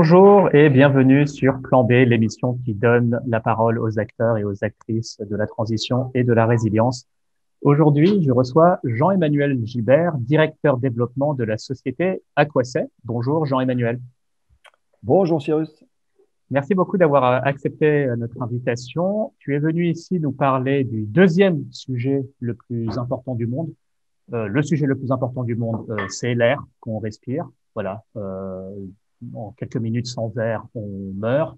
Bonjour et bienvenue sur Plan B, l'émission qui donne la parole aux acteurs et aux actrices de la transition et de la résilience. Aujourd'hui, je reçois Jean-Emmanuel Gilbert, directeur développement de la société Aquasset. Bonjour Jean-Emmanuel. Bonjour Cyrus. Merci beaucoup d'avoir accepté notre invitation. Tu es venu ici nous parler du deuxième sujet le plus important du monde. Euh, le sujet le plus important du monde, euh, c'est l'air qu'on respire. Voilà, euh, en quelques minutes sans air, on meurt.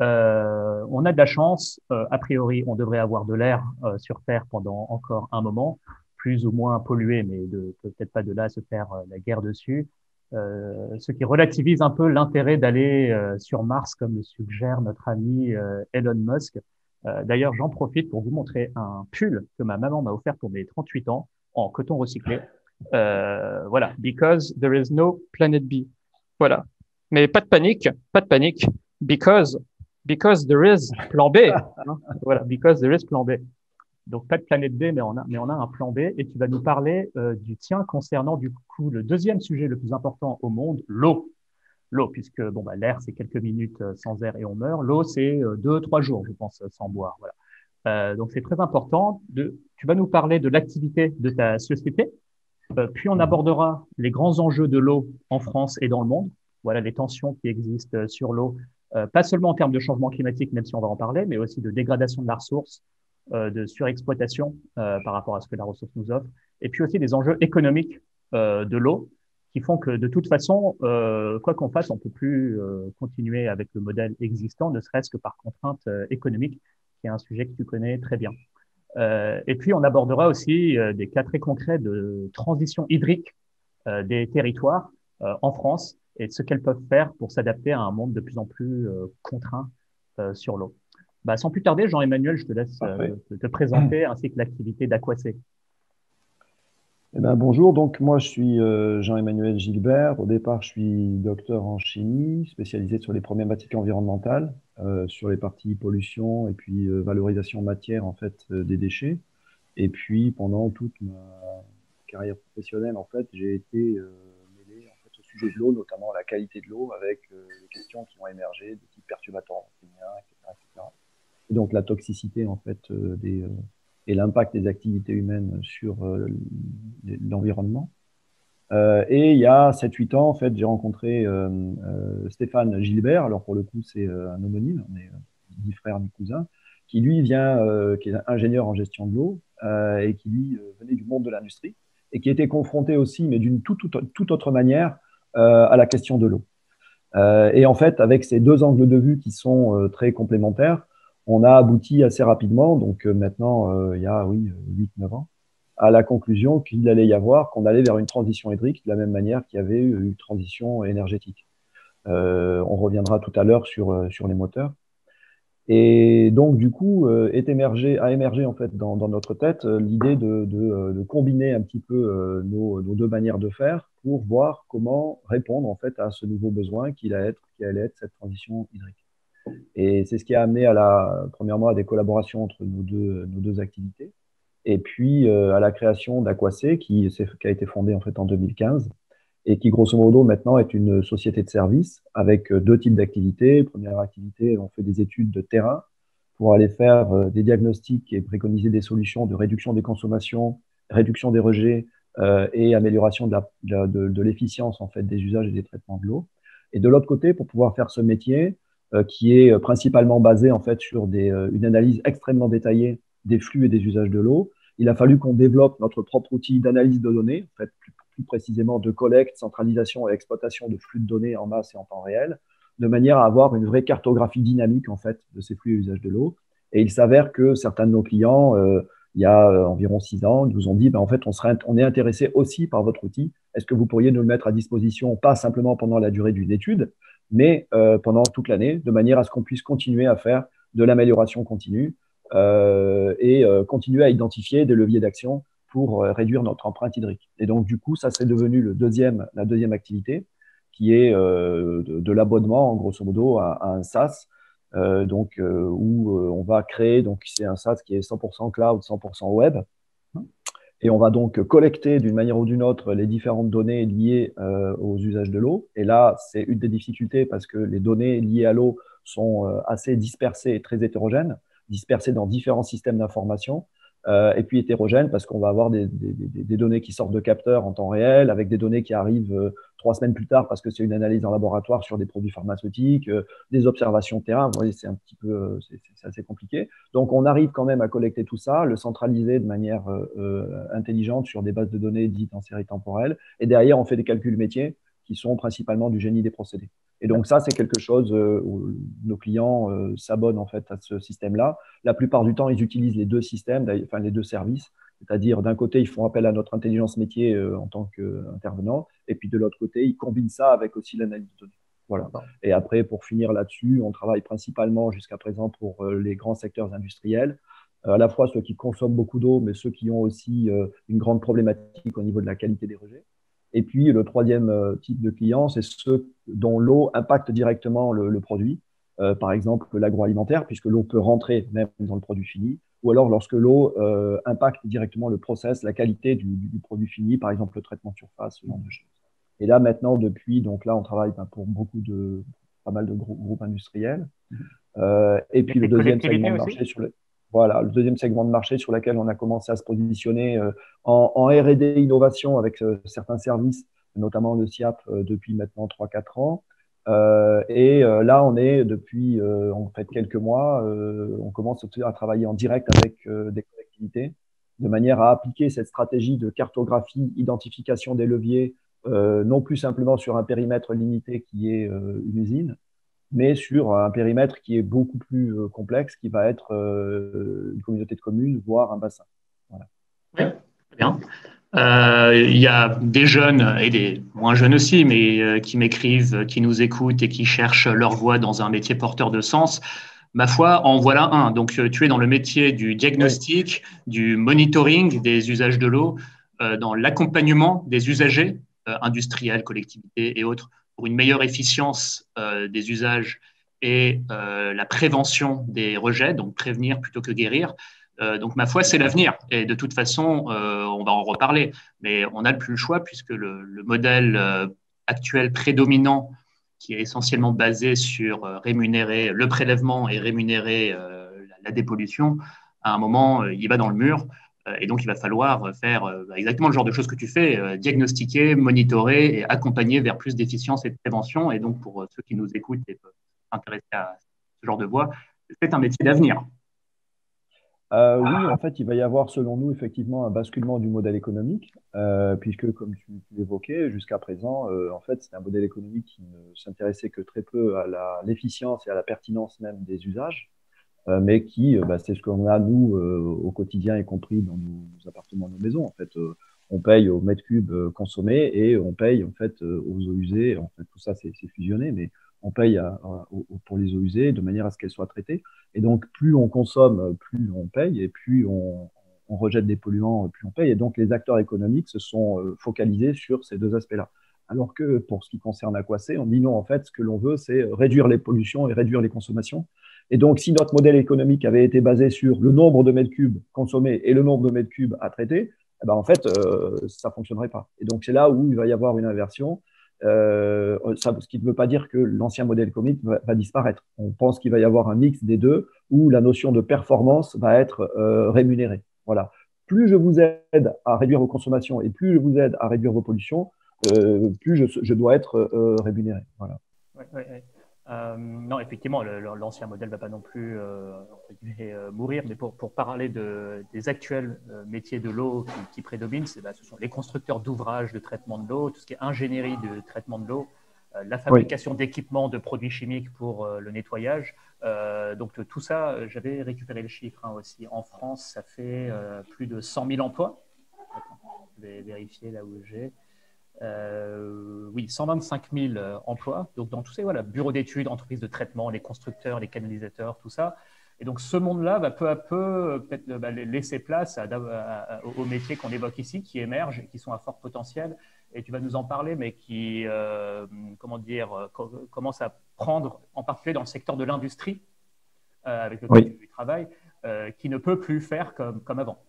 Euh, on a de la chance, euh, a priori, on devrait avoir de l'air euh, sur Terre pendant encore un moment, plus ou moins pollué, mais peut-être pas de là à se faire la guerre dessus. ce qui relativise un peu l'intérêt d'aller sur Mars, comme le suggère notre ami Elon Musk. D'ailleurs, j'en profite pour vous montrer un pull que ma maman m'a offert pour mes 38 ans en coton recyclé. voilà, because there is no planet B. Voilà, mais pas de panique, pas de panique, because, because there is plan B. Hein. voilà, because there is plan B. Donc pas de planète B, mais on a, mais on a un plan B. Et tu vas nous parler euh, du tien concernant du coup le deuxième sujet le plus important au monde, l'eau. L'eau, puisque bon, bah, l'air, c'est quelques minutes euh, sans air et on meurt. L'eau, c'est euh, deux, trois jours, je pense, sans boire. Voilà. Euh, donc c'est très important. De, tu vas nous parler de l'activité de ta société, puis on abordera les grands enjeux de l'eau en France et dans le monde voilà les tensions qui existent euh, sur l'eau, euh, pas seulement en termes de changement climatique, même si on va en parler, mais aussi de dégradation de la ressource, euh, de surexploitation par rapport à ce que la ressource nous offre, et puis aussi des enjeux économiques de l'eau qui font que de toute façon, quoi qu'on fasse, on ne peut plus continuer avec le modèle existant, ne serait-ce que par contrainte économique, qui est un sujet que tu connais très bien. et puis, on abordera aussi des cas très concrets de transition hydrique des territoires en France et ce qu'elles peuvent faire pour s'adapter à un monde de plus en plus euh, contraint euh, sur l'eau. Bah, sans plus tarder, Jean-Emmanuel, je te laisse euh, te présenter ainsi que l'activité d'Aquacé. Eh ben, bonjour, donc moi je suis Jean-Emmanuel Gilbert. Au départ, je suis docteur en chimie, spécialisé sur les problématiques environnementales, sur les parties pollution et puis valorisation matière en fait des déchets. Et puis pendant toute ma carrière professionnelle, en fait, j'ai été de l'eau, notamment la qualité de l'eau, avec euh, les questions qui ont émergé de type perturbateurs etc., Et donc la toxicité en fait euh, des, euh, et l'impact des activités humaines sur l'environnement. et il y a 7-8 ans, en fait, j'ai rencontré Stéphane Gilbert. Alors pour le coup, c'est un homonyme, on est ni frère ni cousin, qui lui vient, qui est ingénieur en gestion de l'eau et qui lui venait du monde de l'industrie et qui était confronté aussi, mais d'une toute, toute, autre manière, euh, à la question de l'eau. Euh, et en fait, avec ces deux angles de vue qui sont euh, très complémentaires, on a abouti assez rapidement, donc maintenant, il y a oui, 8-9 ans, à la conclusion qu'il allait y avoir, qu'on allait vers une transition hydrique de la même manière qu'il y avait eu une transition énergétique. on reviendra tout à l'heure sur, sur les moteurs. Et donc, du coup, est émergé, a émergé en fait dans, notre tête l'idée de, de, combiner un petit peu nos, nos, deux manières de faire pour voir comment répondre en fait à ce nouveau besoin qui allait être, qui allait être cette transition hydrique. Et c'est ce qui a amené à la, premièrement à des collaborations entre nos deux, nos deux activités, et puis euh, à la création d'Aquacé qui, qui, a été fondée en fait en 2015 et qui grosso modo maintenant est une société de services avec euh, deux types d'activités. Première activité, on fait des études de terrain pour aller faire euh, des diagnostics et préconiser des solutions de réduction des consommations, réduction des rejets, euh, et amélioration de l'efficience en fait des usages et des traitements de l'eau. Et de l'autre côté, pour pouvoir faire ce métier qui est principalement basé en fait sur une analyse extrêmement détaillée des flux et des usages de l'eau, il a fallu qu'on développe notre propre outil d'analyse de données, en fait, plus, plus, précisément de collecte, centralisation et exploitation de flux de données en masse et en temps réel, de manière à avoir une vraie cartographie dynamique en fait de ces flux et usages de l'eau. Et il s'avère que certains de nos clients il y a euh, environ six ans, nous ont dit, ben, en fait, on, serait, on est intéressé aussi par votre outil. Est-ce que vous pourriez nous le mettre à disposition, pas simplement pendant la durée d'une étude, mais euh, pendant toute l'année, de manière à ce qu'on puisse continuer à faire de l'amélioration continue euh, et continuer à identifier des leviers d'action pour réduire notre empreinte hydrique. Et donc, du coup, ça, c'est devenu la deuxième activité, qui est de, l'abonnement, en grosso modo, à, à un SaaS euh, donc, euh, où euh, on va créer, donc c'est un SaaS qui est 100% cloud, 100% web, Et on va donc collecter d'une manière ou d'une autre les différentes données liées aux usages de l'eau. Et là, c'est une des difficultés parce que les données liées à l'eau sont assez dispersées et très hétérogènes, dispersées dans différents systèmes d'information. Euh, et puis hétérogène parce qu'on va avoir des, données qui sortent de capteurs en temps réel, avec des données qui arrivent euh, trois semaines plus tard parce que c'est une analyse en laboratoire sur des produits pharmaceutiques, euh, des observations terrain. Vous voyez, c'est un petit peu, c'est assez compliqué. Donc on arrive quand même à collecter tout ça, le centraliser de manière intelligente sur des bases de données dites en série temporelle, et derrière on fait des calculs métiers qui sont principalement du génie des procédés. Et donc ça, c'est quelque chose euh, où nos clients euh, s'abonnent en fait à ce système-là. La plupart du temps, ils utilisent les deux systèmes, enfin les deux services. C'est-à-dire, d'un côté, ils font appel à notre intelligence métier euh, en tant qu'intervenant, et puis de l'autre côté, ils combinent ça avec aussi l'analyse de données. Voilà. Et après, pour finir là-dessus, on travaille principalement jusqu'à présent pour les grands secteurs industriels, à la fois ceux qui consomment beaucoup d'eau, mais ceux qui ont aussi une grande problématique au niveau de la qualité des rejets. Et puis, le troisième euh, type de clients, c'est ceux dont l'eau impacte directement le, produit. Euh, par exemple, l'agroalimentaire, puisque l'eau peut rentrer même dans le produit fini, ou alors lorsque l'eau euh, impacte directement le process, la qualité du, produit fini, par exemple le traitement de surface, ce genre de choses. Et là, maintenant, depuis, donc là, on travaille ben, pour beaucoup de, pas mal de groupes, industriels. Mmh. et puis, le deuxième segment de marché sur le voilà, le deuxième segment de marché sur lequel on a commencé à se positionner euh, en, R&D innovation avec euh, certains services, notamment le SIAP euh, depuis maintenant 3-4 ans. et là, on est depuis en fait quelques mois, on commence à travailler en direct avec des collectivités de manière à appliquer cette stratégie de cartographie, identification des leviers, non plus simplement sur un périmètre limité qui est une usine, mais sur un périmètre qui est beaucoup plus euh, complexe, qui va être euh, une communauté de communes, voire un bassin. Oui, très bien. Euh, il y a des jeunes et des moins jeunes aussi, mais qui m'écrivent, qui nous écoutent et qui cherchent leur voie dans un métier porteur de sens. Ma foi, en voilà un. Donc, tu es dans le métier du diagnostic, du monitoring des usages de l'eau, dans l'accompagnement des usagers industriels, collectivités et autres pour une meilleure efficience euh, des usages et euh, la prévention des rejets, donc prévenir plutôt que guérir. Euh, donc, ma foi, c'est l'avenir. Et de toute façon, on va en reparler. Mais on n'a plus le choix puisque le, modèle actuel prédominant, qui est essentiellement basé sur rémunérer le prélèvement et rémunérer la dépollution, à un moment, il va dans le mur. Euh, et donc, il va falloir faire euh, exactement le genre de choses que tu fais, euh, diagnostiquer, monitorer et accompagner vers plus d'efficience et de prévention. Et donc, pour ceux qui nous écoutent et peuvent s'intéresser à ce genre de voie, c'est un métier d'avenir. oui, en fait, il va y avoir, selon nous, effectivement, un basculement du modèle économique, puisque, comme tu, l'évoquais, jusqu'à présent, en fait, c'est un modèle économique qui ne s'intéressait que très peu à l'efficience et à la pertinence même des usages. Euh, mais qui, euh, bah, c'est ce qu'on a, nous, euh, au quotidien, y compris dans nos, appartements, nos maisons. En fait, on paye au mètre cube consommé et on paye, en fait, aux eaux usées. En fait, tout ça, c'est fusionné, mais on paye pour les eaux usées de manière à ce qu'elles soient traitées. Et donc, plus on consomme, plus on paye, et plus on, on rejette des polluants, plus on paye. Et donc, les acteurs économiques se sont focalisés sur ces deux aspects-là. Alors que pour ce qui concerne Aquacé, on dit non, en fait, ce que l'on veut, c'est réduire les pollutions et réduire les consommations. Et donc, si notre modèle économique avait été basé sur le nombre de mètres cubes consommés et le nombre de mètres cubes à traiter, eh ben, en fait, euh, ça ne fonctionnerait pas. Et donc, c'est là où il va y avoir une inversion. Euh, ça, ce qui ne veut pas dire que l'ancien modèle économique va, disparaître. On pense qu'il va y avoir un mix des deux où la notion de performance va être euh, rémunérée. Voilà. Plus je vous aide à réduire vos consommations et plus je vous aide à réduire vos pollutions, plus je, dois être rémunéré. Voilà. Euh, non, effectivement, l'ancien modèle ne va pas non plus euh, euh, mourir, mais pour, parler de, des actuels métiers de l'eau qui, prédominent, bah, ce sont les constructeurs d'ouvrages de traitement de l'eau, tout ce qui est ingénierie de traitement de l'eau, la fabrication d'équipements de produits chimiques pour le nettoyage. donc tout ça, j'avais récupéré le chiffre hein, aussi. En France, ça fait plus de 100 000 emplois. je vais vérifier là où j'ai. Euh, oui, 125 000 euh, emplois. Donc, dans tous ces voilà, bureaux d'études, entreprises de traitement, les constructeurs, les canalisateurs, tout ça. Et donc, ce monde-là va peu à peu euh, peut-être bah, laisser place aux métiers qu'on évoque ici, qui émergent, qui sont à fort potentiel. Et tu vas nous en parler, mais qui, comment dire, commencent à prendre, en particulier dans le secteur de l'industrie, avec le oui. du travail, qui ne peut plus faire comme, comme avant.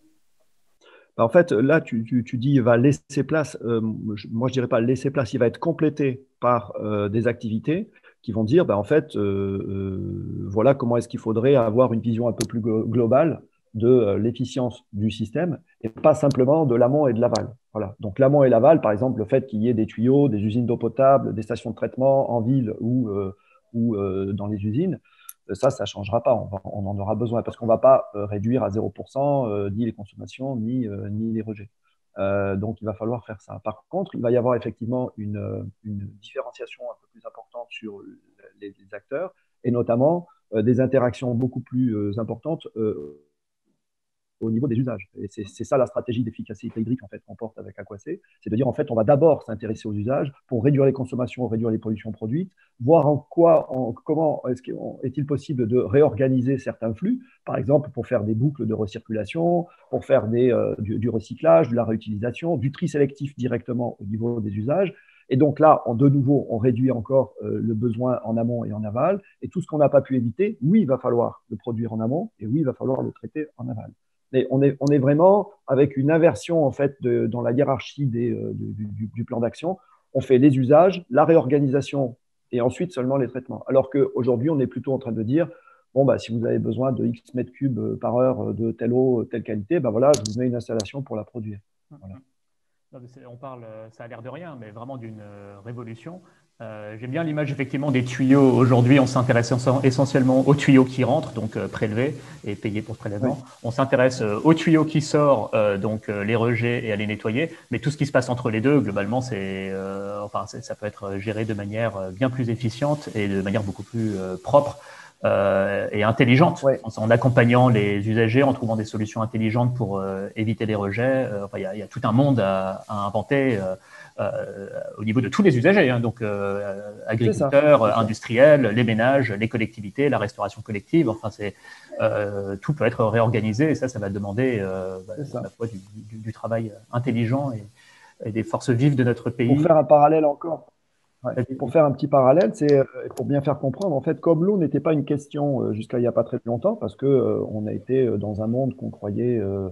Bah, en fait, là, tu, dis, il va laisser place. Euh, moi, je dirais pas laisser place. Il va être complété par euh, des activités qui vont dire, bah, en fait, euh, voilà comment est-ce qu'il faudrait avoir une vision un peu plus globale de l'efficience du système et pas simplement de l'amont et de l'aval. Donc l'amont et l'aval, par exemple, le fait qu'il y ait des tuyaux, des usines d'eau potable, des stations de traitement en ville ou dans les usines, ça, ça ne changera pas. On, en aura besoin parce qu'on ne va pas euh, réduire à 0% euh, ni les consommations ni, euh, ni les rejets. donc, il va falloir faire ça. Par contre, il va y avoir effectivement une, différenciation un peu plus importante sur les acteurs et notamment des interactions beaucoup plus importantes au niveau des usages. C'est ça la stratégie d'efficacité hydrique en fait qu'on porte avec Aquacé, c'est de dire en fait on va d'abord s'intéresser aux usages pour réduire les consommations, réduire les pollutions produites, voir en quoi, en, comment est-il possible de réorganiser certains flux, par exemple pour faire des boucles de recirculation, pour faire euh, du, recyclage, de la réutilisation, du tri sélectif directement au niveau des usages. Et donc là, de nouveau, on réduit encore euh, le besoin en amont et en aval. Et tout ce qu'on n'a pas pu éviter, oui, il va falloir le produire en amont et oui, il va falloir le traiter en aval. Mais on est, on est vraiment avec une inversion en fait de, dans la hiérarchie des, euh, du, plan d'action. On fait les usages, la réorganisation et ensuite seulement les traitements. Alors qu'aujourd'hui, on est plutôt en train de dire bon, bah, si vous avez besoin de X mètres cubes euh, par heure euh, de telle eau, telle qualité, bah, voilà, je vous mets une installation pour la produire. on parle, ça a l'air de rien, mais vraiment d'une révolution. Euh, j'aime bien l'image effectivement des tuyaux. Aujourd'hui, on s'intéresse essentiellement aux tuyaux qui rentrent, donc euh, prélevés et payés pour ce prélèvement. On s'intéresse euh, aux tuyaux qui sortent, donc les rejets et à les nettoyer. Mais tout ce qui se passe entre les deux, globalement, c'est, enfin, ça peut être géré de manière bien plus efficiente et de manière beaucoup plus propre. et intelligente, en, accompagnant les usagers, en trouvant des solutions intelligentes pour éviter les rejets. Il y, a, y, a tout un monde à, à inventer euh, au niveau de tous les usagers, hein, donc euh, agriculteurs, industriels, les ménages, les collectivités, la restauration collective. Enfin, c'est euh, tout peut être réorganisé et ça, ça va demander bah, à la fois du, travail intelligent et, des forces vives de notre pays. Pour faire un parallèle encore, pour faire un petit parallèle, c'est pour bien faire comprendre, en fait, comme l'eau n'était pas une question jusqu'à il n'y a pas très longtemps, parce que on a été dans un monde qu'on croyait euh,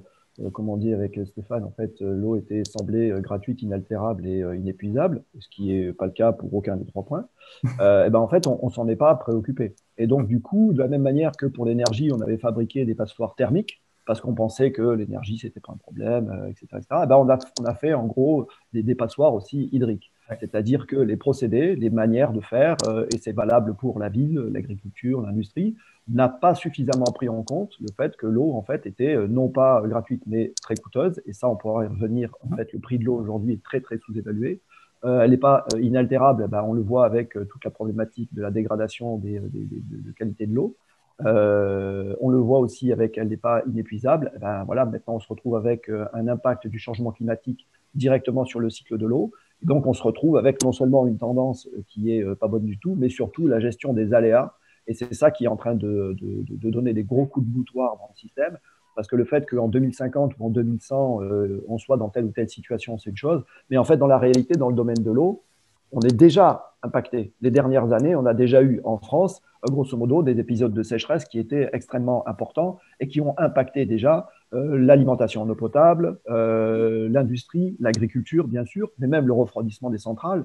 comme on dit avec Stéphane, en fait, euh, l'eau était semblée euh, gratuite, inaltérable et inépuisable, ce qui n'est pas le cas pour aucun des trois points. et ben en fait, on, ne s'en est pas préoccupé. Et donc, du coup, de la même manière que pour l'énergie, on avait fabriqué des passoires thermiques parce qu'on pensait que l'énergie, c'était pas un problème, etc., etc. ben on, a, on a fait en gros des, des passoires aussi hydriques. C'est-à-dire que les procédés, les manières de faire, et c'est valable pour la ville, l'agriculture, l'industrie, n'a pas suffisamment pris en compte le fait que l'eau en fait était euh, non pas gratuite mais très coûteuse. Et ça on pourra y revenir. En fait le prix de l'eau aujourd'hui est très très sous-évalué. Euh, elle n'est pas euh, inaltérable. Bah, on le voit avec toute la problématique de la dégradation des, des, de qualité de l'eau. On le voit aussi avec elle n'est pas inépuisable. Ben, voilà maintenant on se retrouve avec un impact du changement climatique directement sur le cycle de l'eau. Donc on se retrouve avec non seulement une tendance qui est pas bonne du tout mais surtout la gestion des aléas et c'est ça qui est en train de, donner des gros coups de boutoir dans le système. Parce que le fait qu'en 2050 ou en 2100, euh, on soit dans telle ou telle situation, c'est une chose. Mais en fait, dans la réalité, dans le domaine de l'eau, on est déjà impacté. Les dernières années, on a déjà eu en France, grosso modo, des épisodes de sécheresse qui étaient extrêmement importants et qui ont impacté déjà euh, l'alimentation en eau potable, euh, l'industrie, l'agriculture, bien sûr, mais même le refroidissement des centrales,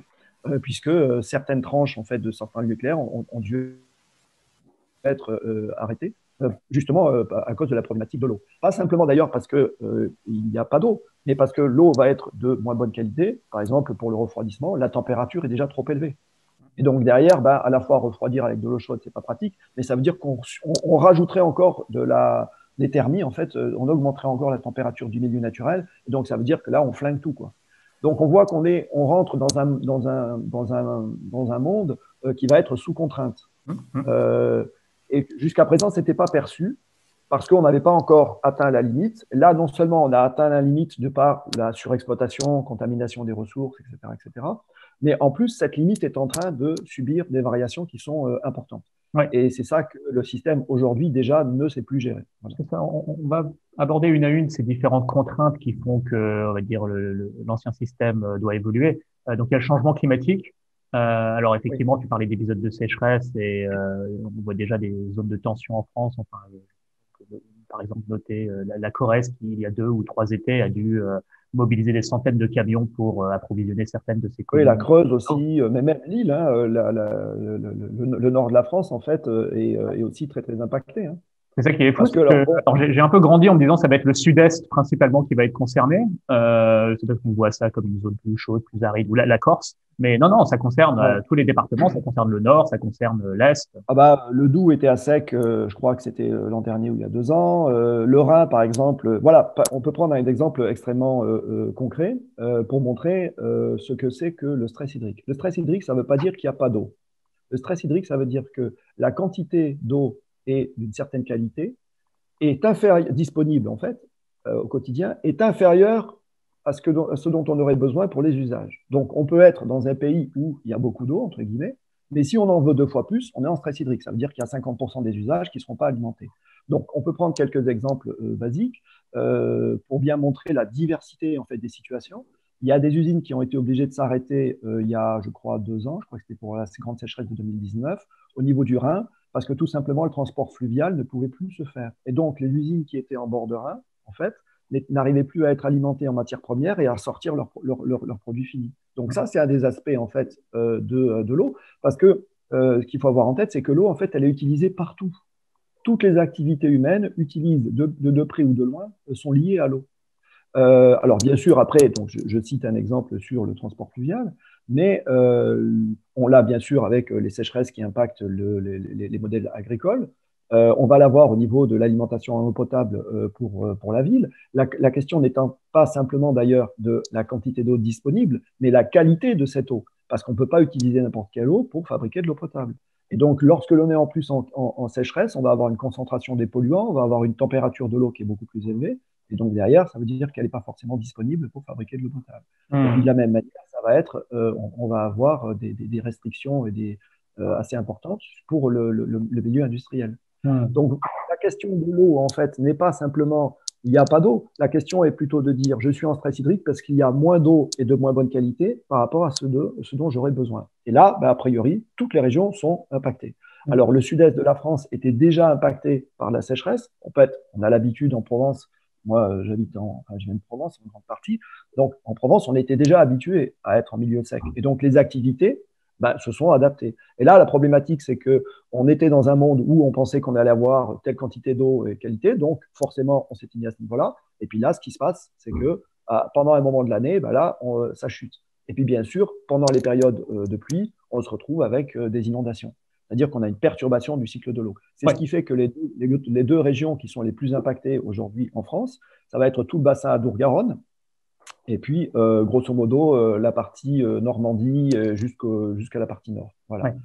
puisque certaines tranches en fait, de centrales nucléaires ont dû être euh, arrêté, euh, justement euh, à cause de la problématique de l'eau. Pas simplement d'ailleurs parce qu'il n'y a pas d'eau, mais parce que l'eau va être de moins bonne qualité. Par exemple, pour le refroidissement, la température est déjà trop élevée. Et donc derrière, bah, à la fois refroidir avec de l'eau chaude, c'est pas pratique, mais ça veut dire qu'on rajouterait encore de la, des thermies, en fait, on augmenterait encore la température du milieu naturel. Et donc ça veut dire que là, on flingue tout. Quoi. Donc on voit qu'on est, on rentre dans un, dans un, dans un, dans un monde qui va être sous contrainte. Mmh, mmh. Et jusqu'à présent, ce n'était pas perçu parce qu'on n'avait pas encore atteint la limite. Là, non seulement on a atteint la limite de par la surexploitation, contamination des ressources, etc., etc., mais en plus, cette limite est en train de subir des variations qui sont euh, importantes. Et c'est ça que le système aujourd'hui déjà ne sait plus gérer. On, va aborder une à une ces différentes contraintes qui font que, on va dire, l'ancien système euh, doit évoluer. Euh, donc il y a le changement climatique, euh, alors effectivement, tu parlais d'épisodes de sécheresse et euh, on voit déjà des zones de tension en France. Enfin, par exemple noter la, la, Corrèze qui, il y a deux ou trois étés, a dû mobiliser des centaines de camions pour approvisionner certaines de ces communes. Oui, la Creuse aussi, mais même l'île, hein, le, nord de la France, en fait, est, est aussi très, très impacté. Hein. C'est ça qui est fou. j'ai un peu grandi en me disant ça va être le sud-est principalement qui va être concerné. Euh, c'est parce qu'on voit ça comme une zone plus chaude, plus aride, ou la, Corse. Mais non, non, ça concerne euh, tous les départements. Ça concerne le nord, ça concerne euh, l'est. Ah bah, le Doubs était à sec. Euh, je crois que c'était l'an dernier ou il y a deux ans. le Rhin, par exemple. voilà, on peut prendre un exemple extrêmement concret pour montrer ce que c'est que le stress hydrique. Le stress hydrique, ça ne veut pas dire qu'il n'y a pas d'eau. Le stress hydrique, ça veut dire que la quantité d'eau et d'une certaine qualité est inférieur, disponible en fait euh, au quotidien est inférieur à ce, que, ce dont on aurait besoin pour les usages. Donc on peut être dans un pays où il y a beaucoup d'eau, entre guillemets, mais si on en veut deux fois plus, on est en stress hydrique. Ça veut dire qu'il y a 50% des usages qui ne seront pas alimentés. Donc on peut prendre quelques exemples euh, basiques euh, pour bien montrer la diversité en fait, des situations. Il y a des usines qui ont été obligées de s'arrêter il y a, je crois, deux ans, je crois que c'était pour la grande sécheresse de 2019, au niveau du Rhin, parce que tout simplement le transport fluvial ne pouvait plus se faire. Et donc les usines qui étaient en bord de Rhin, en fait, n'arrivaient plus à être alimentées en matière première et à sortir leurs leur, produits finis. Donc ça, c'est un des aspects en fait euh, de, de l'eau, parce que euh, ce qu'il faut avoir en tête, c'est que l'eau, en fait, elle est utilisée partout. Toutes les activités humaines utilisent de, près ou de loin euh, sont liées à l'eau. alors bien sûr, après, donc je, cite un exemple sur le transport fluvial, mais euh, on l'a bien sûr avec euh, les sécheresses qui impactent les, modèles agricoles. Euh, on va l'avoir au niveau de l'alimentation en eau potable pour, pour la ville. La, question n'étant pas simplement d'ailleurs de la quantité d'eau disponible, mais la qualité de cette eau, parce qu'on ne peut pas utiliser n'importe quelle eau pour fabriquer de l'eau potable. Et donc, lorsque l'on est en plus en, sécheresse, on va avoir une concentration des polluants, on va avoir une température de l'eau qui est beaucoup plus élevée, et donc derrière, ça veut dire qu'elle n'est pas forcément disponible pour fabriquer de l'eau potable. Mmh. de la même manière, va être, euh, on, va avoir euh, des, restrictions et des, euh, assez importantes pour le, milieu industriel. Mmh. Donc la question de l'eau, en fait, n'est pas simplement il n'y a pas d'eau. La question est plutôt de dire je suis en stress hydrique parce qu'il y a moins d'eau et de moins bonne qualité par rapport à ce, de, ce dont j'aurais besoin. Et là, bah, a priori, toutes les régions sont impactées. Mmh. Alors, le sud-est de la France était déjà impacté par la sécheresse. En fait, on a l'habitude en Provence moi, euh, j'habite en, enfin, je viens de Provence en grande partie. Donc, en Provence, on était déjà habitué à être en milieu sec. Et donc, les activités bah, se sont adaptées. Et là, la problématique, c'est que on était dans un monde où on pensait qu'on allait avoir telle quantité d'eau et qualité. Donc, forcément, on s'est mis à ce niveau-là. Et puis là, ce qui se passe, c'est que ah, pendant un moment de l'année, bah, là, on, ça chute. Et puis, bien sûr, pendant les périodes euh, de pluie, on se retrouve avec euh, des inondations c'est-à-dire qu'on a une perturbation du cycle de l'eau. C'est ce qui fait que les deux, régions qui sont les plus impactées aujourd'hui en France, ça va être tout le bassin Adour-Garonne, et puis, euh, grosso modo, euh, la partie euh, Normandie jusqu'à la partie nord. Voilà.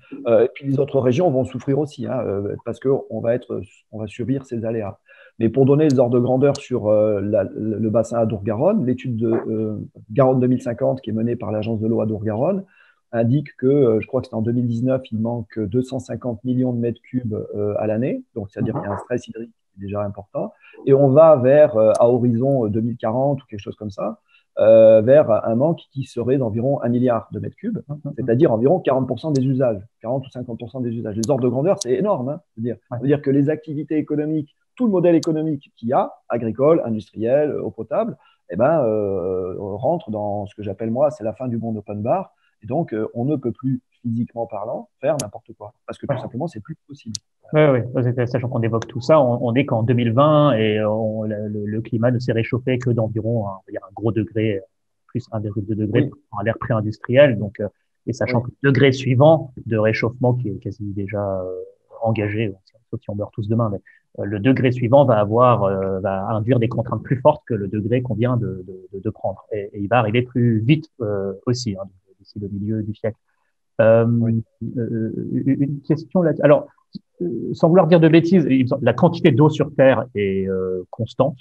et puis, les autres régions vont souffrir aussi, hein, parce qu'on va, être, on va subir ces aléas. Mais pour donner les ordres de grandeur sur le bassin Adour-Garonne, l'étude de Garonne 2050, qui est menée par l'Agence de l'eau Adour-Garonne, indique que, euh, je crois que c'est en 2019, il manque 250 millions de mètres cubes euh, à l'année. Donc, c'est-à-dire qu'il y a un stress hydrique qui est déjà important. Et on va vers, euh, à horizon 2040 ou quelque chose comme ça, vers un manque qui serait d'environ 1 milliard de mètres cubes, c'est-à-dire environ 40% des usages, 40 ou 50% des usages. Les ordres de grandeur, c'est énorme. Hein, dire. Ça veut dire que les activités économiques, tout le modèle économique qu'il y a, agricole, industriel, eau potable, eh ben, rentre dans ce que j'appelle moi, c'est la fin du monde open bar, et donc, euh, on ne peut plus, physiquement parlant, faire n'importe quoi. Parce que tout simplement, c'est plus possible. Oui, oui. Sachant qu'on évoque tout ça, on, est qu'en 2020 et le, climat ne s'est réchauffé que d'environ un, un gros degré, plus 1,2 degré à l'ère pré-industrielle. Donc, euh, et sachant que le degré suivant de réchauffement qui est quasi déjà euh, engagé, sauf si on meurt tous demain, mais le degré suivant va avoir, va induire des contraintes plus fortes que le degré qu'on vient de, de, de, prendre. Et, il va arriver plus vite aussi. Hein d'ici le milieu du siècle. Euh, euh, une question là. Alors, euh, sans vouloir dire de bêtises, la quantité d'eau sur Terre est constante.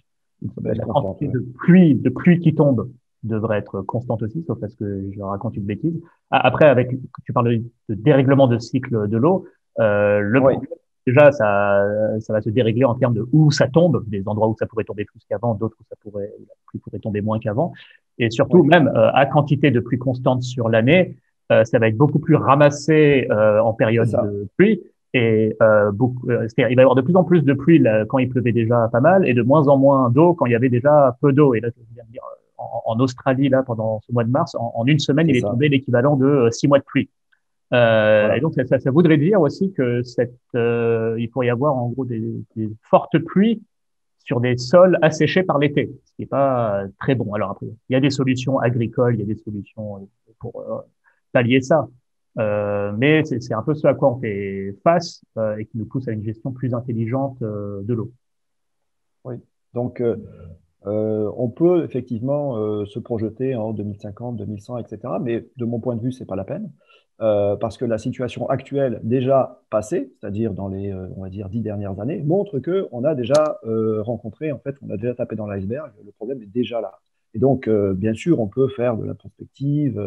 La quantité de pluie, de pluie qui tombe devrait être constante aussi, sauf parce que je raconte une bêtise. Après, avec, tu parles de dérèglement de cycle de l'eau, euh, le déjà, ça, ça va se dérégler en termes de où ça tombe, des endroits où ça pourrait tomber plus qu'avant, d'autres où ça pourrait, la pluie pourrait tomber moins qu'avant. Et surtout, même euh, à quantité de pluie constante sur l'année, euh, ça va être beaucoup plus ramassé euh, en période de pluie. Et euh, beaucoup, euh, il va y avoir de plus en plus de pluie là, quand il pleuvait déjà pas mal, et de moins en moins d'eau quand il y avait déjà peu d'eau. Et là, je viens de dire, en, en, Australie, là, pendant ce mois de mars, en, en une semaine, il est tombé l'équivalent de six mois de pluie. Euh, voilà. Et donc, ça, ça, voudrait dire aussi que cette, euh, il pourrait y avoir en gros des, des, fortes pluies sur des sols asséchés par l'été, ce qui n'est pas très bon. Alors après, il y a des solutions agricoles, il y a des solutions pour euh, pallier ça. Euh, mais c'est un peu ce à quoi on fait face euh, et qui nous pousse à une gestion plus intelligente de l'eau. Oui, donc on peut effectivement se projeter en 2050, 2100, etc. Mais de mon point de vue, c'est pas la peine. Parce que la situation actuelle déjà passée, c'est-à-dire dans les, on va dire, dix dernières années, montre que on a déjà rencontré, en fait, on a déjà tapé dans l'iceberg. Le problème est déjà là. Et donc, bien sûr, on peut faire de la prospective,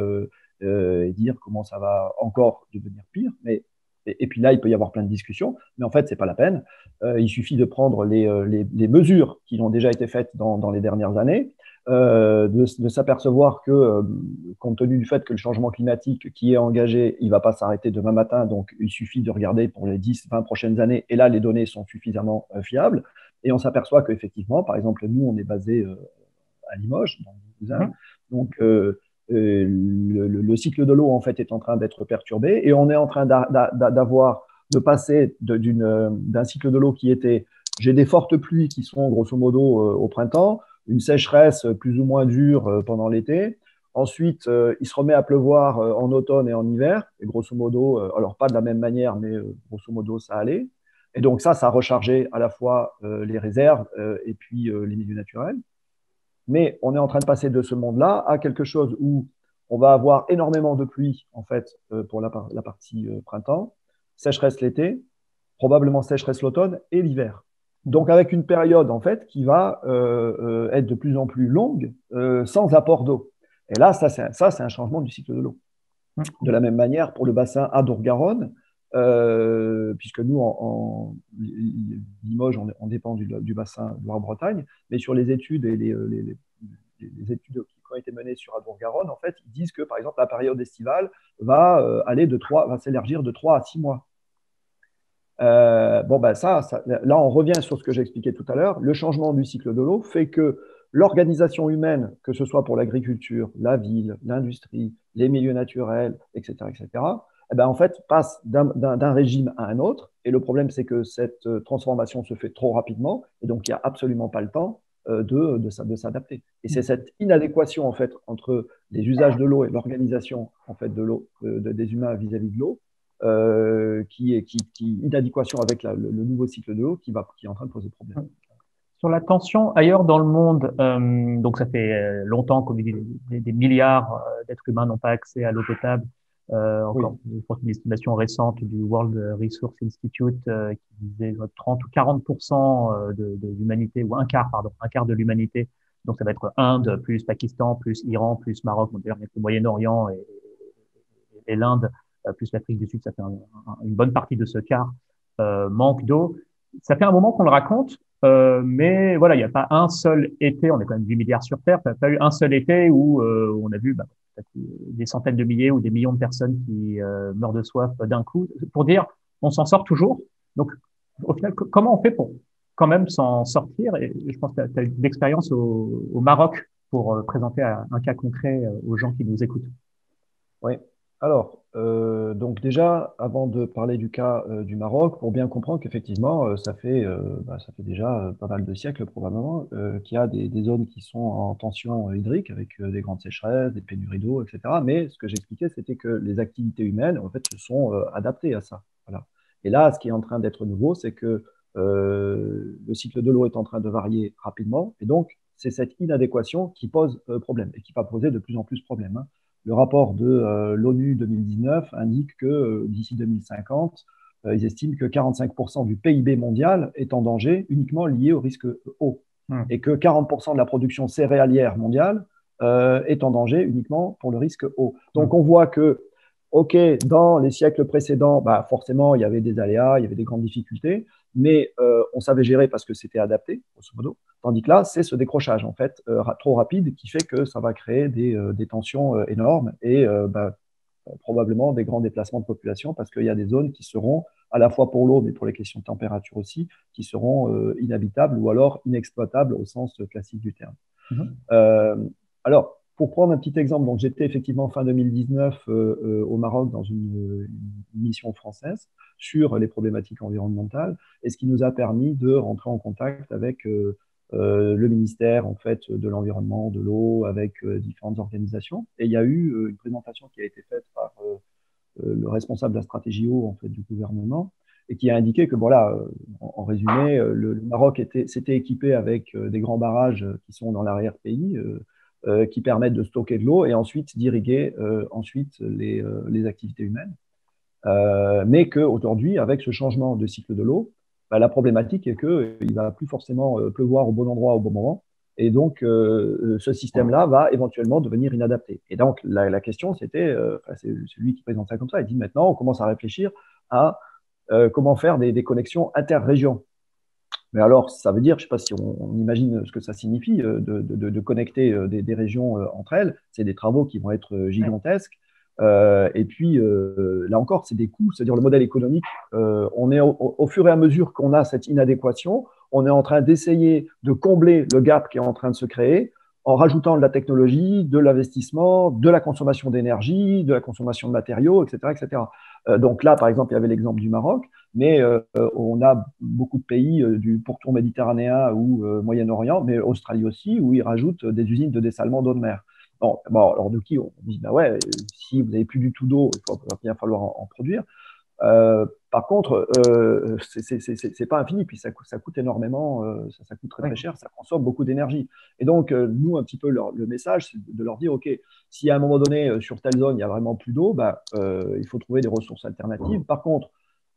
euh, et dire comment ça va encore devenir pire. Mais, et, puis là, il peut y avoir plein de discussions, mais en fait, c'est pas la peine. Euh, il suffit de prendre les, euh, les, les, mesures qui ont déjà été faites dans, dans les dernières années, euh, de, de s'apercevoir que, euh, compte tenu du fait que le changement climatique qui est engagé, il va pas s'arrêter demain matin, donc il suffit de regarder pour les 10, 20 prochaines années, et là, les données sont suffisamment euh, fiables, et on s'aperçoit qu'effectivement, par exemple, nous, on est basé à Limoges, dans le mmh. donc le, le, cycle de l'eau en fait est en train d'être perturbé et on est en train d'avoir de passer d'un cycle de l'eau qui était j'ai des fortes pluies qui sont grosso modo euh, au printemps, une sécheresse plus ou moins dure euh, pendant l'été. Ensuite, il se remet à pleuvoir en automne et en hiver, et grosso modo, alors pas de la même manière, mais grosso modo, ça allait. Et donc ça, ça a rechargé à la fois les réserves et puis les milieux naturels. Mais on est en train de passer de ce monde-là à quelque chose où on va avoir énormément de pluie, en fait, euh, pour la, partie euh, printemps, sécheresse l'été, probablement sécheresse l'automne et l'hiver. Donc, avec une période, en fait, qui va euh, être de plus en plus longue, sans apport d'eau. Et là, ça, c'est un, changement du cycle de l'eau. Mmh. De la même manière, pour le bassin Adour-Garonne, puisque nous, en, Limoges, on, dépend du, bassin Loire-Bretagne, mais sur les études et les, études qui ont été menées sur Adour-Garonne, en fait, ils disent que, par exemple, la période estivale va euh, aller de 3, va s'élargir de 3 à 6 mois. Euh, bon, ben ça, là, on revient sur ce que j'expliquais tout à l'heure. Le changement du cycle de l'eau fait que l'organisation humaine, que ce soit pour l'agriculture, la ville, l'industrie, les milieux naturels, etc., etc., eh ben, en fait, passe d'un régime à un autre. Et le problème, c'est que cette euh, transformation se fait trop rapidement, et donc il n'y a absolument pas le temps euh, de, de, s'adapter. Et c'est cette inadéquation en fait entre les usages de l'eau et l'organisation en fait de l'eau des humains vis-à-vis de l'eau euh, qui qui, qui, inadéquation avec la, le, nouveau cycle de l'eau qui va qui est en train de poser problème. Sur la tension ailleurs dans le monde, euh, donc ça fait longtemps que des, des milliards d'êtres humains n'ont pas accès à l'eau potable. Euh, encore, oui. une estimation récente du World Resource Institute euh, qui disait 30 ou 40 euh, de, de l'humanité, ou un quart, pardon, un quart de l'humanité. Donc ça va être Inde, plus Pakistan, plus Iran, plus Maroc, on le Moyen-Orient et, et, et l'Inde, euh, plus l'Afrique du Sud, ça fait un, un, une bonne partie de ce quart euh, manque d'eau. Ça fait un moment qu'on le raconte, euh, mais voilà, il n'y a pas un seul été, on est quand même 8 milliards sur Terre, il n'y a pas eu un seul été où on a vu bah, des centaines de milliers ou des millions de personnes qui euh, meurent de soif d'un coup, pour dire on s'en sort toujours. Donc, au final, comment on fait pour quand même s'en sortir? Et je pense que tu as, eu l'expérience au, Maroc pour euh, présenter un, cas concret euh, aux gens qui nous écoutent. Oui, alors, euh, donc déjà, avant de parler du cas euh, du Maroc, pour bien comprendre qu'effectivement, euh, ça, fait, bah, ça fait déjà pas mal de siècles probablement qu'il y a des, zones qui sont en tension hydrique avec des grandes sécheresses, des pénuries d'eau, etc. Mais ce que j'expliquais, c'était que les activités humaines, en fait, se sont adaptées à ça. Voilà. Et là, ce qui est en train d'être nouveau, c'est que le cycle de l'eau est en train de varier rapidement, et donc c'est cette inadéquation qui pose problème et qui va poser de plus en plus problème. Hein. Le rapport de euh, l'ONU 2019 indique que euh, d'ici 2050, euh, ils estiment que 45% du PIB mondial est en danger uniquement lié au risque eau mmh. et que 40% de la production céréalière mondiale est en danger uniquement pour le risque eau. Donc mmh. on voit que OK, dans les siècles précédents, bah forcément, il y avait des aléas, il y avait des grandes difficultés, mais euh, on savait gérer parce que c'était adapté, grosso modo. Tandis que là, c'est ce décrochage, en fait, euh, trop rapide, qui fait que ça va créer des, euh, des tensions énormes et bah, probablement des grands déplacements de population parce qu'il y a des zones qui seront à la fois pour l'eau, mais pour les questions de température aussi, qui seront inhabitables ou alors inexploitables au sens classique du terme. Mm-hmm. alors, pour prendre un petit exemple, donc j'étais effectivement fin 2019 au Maroc dans une, mission française sur les problématiques environnementales, et ce qui nous a permis de rentrer en contact avec euh, le ministère en fait de l'environnement, de l'eau, avec euh, différentes organisations. Et il y a eu euh, une présentation qui a été faite par le responsable de la stratégie eau en fait du gouvernement et qui a indiqué que voilà, en, résumé, le, Maroc s'était équipé avec des grands barrages qui sont dans l'arrière-pays. Qui permettent de stocker de l'eau et ensuite d'irriguer ensuite les, les, activités humaines. mais qu'aujourd'hui, avec ce changement de cycle de l'eau, bah, la problématique est qu'il euh, ne va plus forcément euh, pleuvoir au bon endroit au bon moment. Et donc, euh, ce système-là va éventuellement devenir inadapté. Et donc, la, question, c'était, c'est lui qui présente ça comme ça, il dit maintenant, on commence à réfléchir à comment faire des, connexions interrégions. Mais alors, ça veut dire, je ne sais pas si on, imagine ce que ça signifie, de, connecter des, régions entre elles. C'est des travaux qui vont être gigantesques. Euh, et puis, euh, là encore, c'est des coûts, c'est-à-dire le modèle économique. Euh, on est au, fur et à mesure qu'on a cette inadéquation, on est en train d'essayer de combler le gap qui est en train de se créer en rajoutant de la technologie, de l'investissement, de la consommation d'énergie, de la consommation de matériaux, etc. etc. donc là, par exemple, il y avait l'exemple du Maroc, mais on a beaucoup de pays du pourtour méditerranéen ou Moyen-Orient, mais Australie aussi, où ils rajoutent des usines de dessalement d'eau de mer. Bon, alors de qui on dit, bah ouais, si vous n'avez plus du tout d'eau, il va bien falloir en, produire. Euh, par contre, euh, c'est pas infini, puis ça, ça coûte énormément, euh, ça, coûte très, très cher, ça consomme beaucoup d'énergie. Et donc, euh, nous, un petit peu, le message, c'est de leur dire, OK, si à un moment donné, sur telle zone, il n'y a vraiment plus d'eau, bah, il faut trouver des ressources alternatives. Par contre,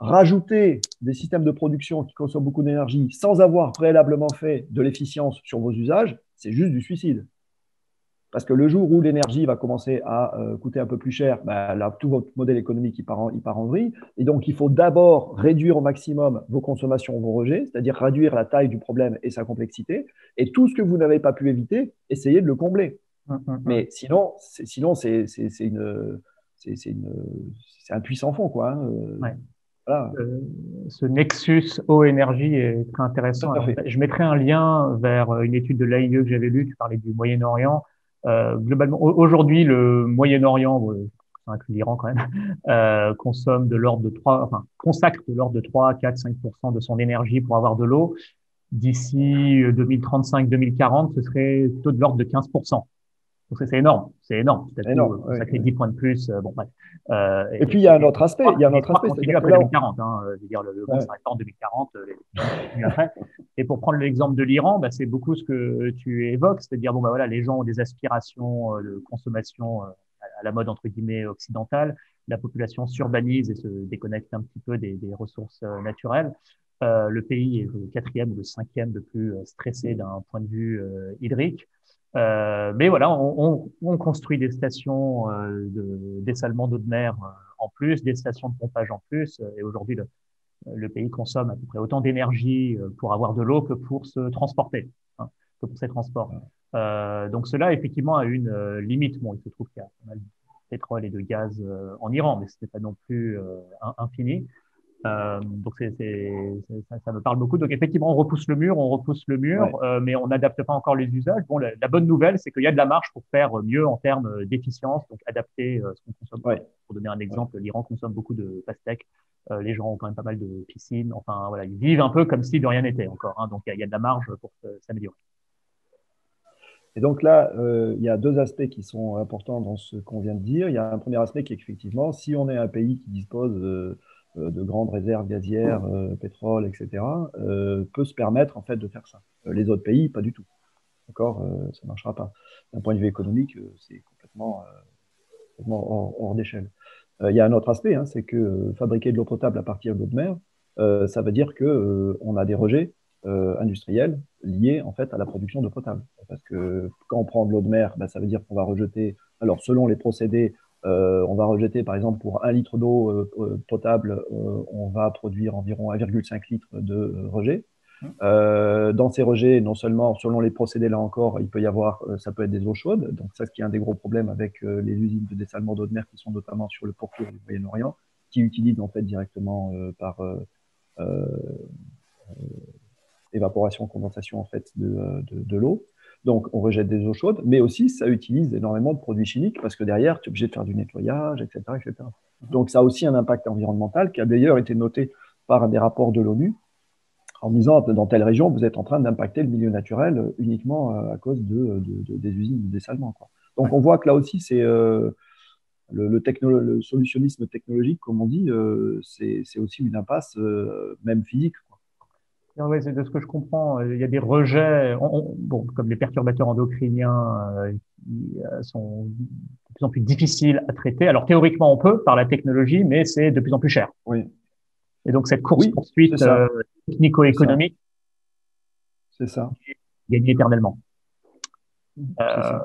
rajouter des systèmes de production qui consomment beaucoup d'énergie sans avoir préalablement fait de l'efficience sur vos usages, c'est juste du suicide. Parce que le jour où l'énergie va commencer à euh, coûter un peu plus cher, bah, là, tout votre modèle économique il part, en, il part en vrille. Et donc, il faut d'abord réduire au maximum vos consommations, vos rejets, c'est-à-dire réduire la taille du problème et sa complexité. Et tout ce que vous n'avez pas pu éviter, essayez de le combler. Hum, hum, hum. Mais sinon, c'est, sinon c'est, une, c'est, une, un puissant fond. Quoi, hein, euh, voilà. Euh, ce nexus eau-énergie est très intéressant. je mettrai un lien vers une étude de l'AIE que j'avais lue, tu parlais du Moyen-Orient, euh, globalement, aujourd'hui, le Moyen-Orient, ça inclut l'Iran quand même, euh, consomme de l'ordre de 3, enfin, consacre de l'ordre de 3, 4, 5% de son énergie pour avoir de l'eau. D'ici 2035-2040, euh, ce serait plutôt de l'ordre de 15% c'est énorme, c'est énorme. énorme ça crée 10 points de plus. Euh, bon, euh, et, puis il y a un autre aspect. Il y a un autre aspect. Continue après 2040. Hein, euh, je veux dire, le, le s'arrête en 2040. après. Et pour prendre l'exemple de l'Iran, bah, c'est beaucoup ce que tu évoques, c'est-à-dire bon bah voilà, les gens ont des aspirations de consommation à la mode entre guillemets occidentale. La population s'urbanise et se déconnecte un petit peu des, des ressources naturelles. Euh, le pays est le quatrième ou le cinquième le plus stressé d'un point de vue hydrique. Euh, mais voilà, on, on, construit des stations euh, de dessalement d'eau de mer euh, en plus, des stations de pompage en plus. Et aujourd'hui, le, le, pays consomme à peu près autant d'énergie pour avoir de l'eau que pour se transporter, hein, que pour ses transports. Euh, donc cela, effectivement, a une limite. Bon, il se trouve qu'il y a pas mal de pétrole et de gaz en Iran, mais ce n'est pas non plus infini. Euh, donc ça, ça, me parle beaucoup. Donc effectivement, on repousse le mur, on repousse le mur, euh, mais on n'adapte pas encore les usages. Bon, la, bonne nouvelle, c'est qu'il y a de la marge pour faire mieux en termes d'efficience, donc adapter euh, ce qu'on consomme. Pour donner un exemple, l'Iran consomme beaucoup de pastèques. Euh, les gens ont quand même pas mal de piscines. Enfin voilà, ils vivent un peu comme si de rien n'était encore. Hein, donc il y, y, a de la marge pour s'améliorer. Et donc là, il y a deux aspects qui sont importants dans ce qu'on vient de dire. Il y a un premier aspect qui est qu'effectivement, si on est un pays qui dispose euh, de grandes réserves gazières, euh, pétrole, etc., euh, peut se permettre en fait de faire ça. les autres pays, pas du tout. D'accord Ça ne marchera pas. D'un point de vue économique, c'est complètement, hors, d'échelle. Il y a un autre aspect, hein, c'est que fabriquer de l'eau potable à partir d'eau de mer, ça veut dire qu'on on a des rejets industriels liés en fait à la production d'eau potable. Parce que quand on prend de l'eau de mer, ben, ça veut dire qu'on va rejeter, alors selon les procédés, euh, on va rejeter, par exemple, pour un litre d'eau euh, euh, potable, on va produire environ 1,5 litre de rejet. Mmh. dans ces rejets, non seulement selon les procédés, là encore, il peut y avoir, ça peut être des eaux chaudes. Donc ça, ce qui est un des gros problèmes avec les usines de dessalement d'eau de mer qui sont notamment sur le pourtour du Moyen-Orient, qui utilisent en fait directement par évaporation, condensation en fait de, de l'eau. Donc, on rejette des eaux chaudes, mais aussi, ça utilise énormément de produits chimiques parce que derrière, tu es obligé de faire du nettoyage, etc. etc. Donc, ça a aussi un impact environnemental qui a d'ailleurs été noté par des rapports de l'ONU en disant dans telle région, vous êtes en train d'impacter le milieu naturel uniquement euh, à cause de, des usines de dessalement. Donc, on voit que là aussi, c'est euh, le, le, solutionnisme technologique, comme on dit, euh, c'est aussi une impasse, même physique. Oui, c'est de ce que je comprends. Il y a des rejets, bon, comme les perturbateurs endocriniens, euh, qui euh, sont de plus en plus difficiles à traiter. Alors théoriquement, on peut par la technologie, mais c'est de plus en plus cher. Oui. Et donc cette course poursuite euh, technico-économique, c'est ça. Gagne éternellement. Euh,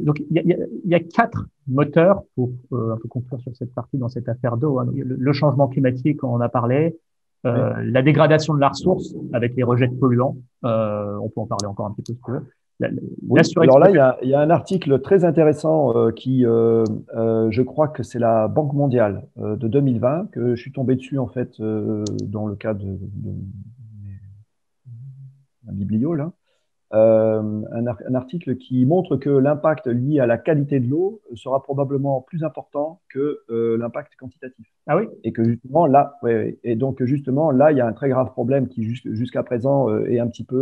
donc il y, a, il y, a, quatre moteurs pour un peu conclure sur cette partie dans cette affaire d'eau. Hein. Le, le, changement climatique, on en a parlé. Euh, la dégradation de la ressource avec les rejets de polluants, euh, on peut en parler encore un petit peu si tu veux. alors là, il y, a, il y, a, un article très intéressant euh, qui, je crois que c'est la Banque mondiale de 2020, que je suis tombé dessus en fait dans le cadre de, de, de, biblio là. Euh, un, article qui montre que l'impact lié à la qualité de l'eau sera probablement plus important que euh, l'impact quantitatif. Ah oui? Et que justement là, ouais, et donc justement là, il y a un très grave problème qui jusqu'à présent euh, est un petit peu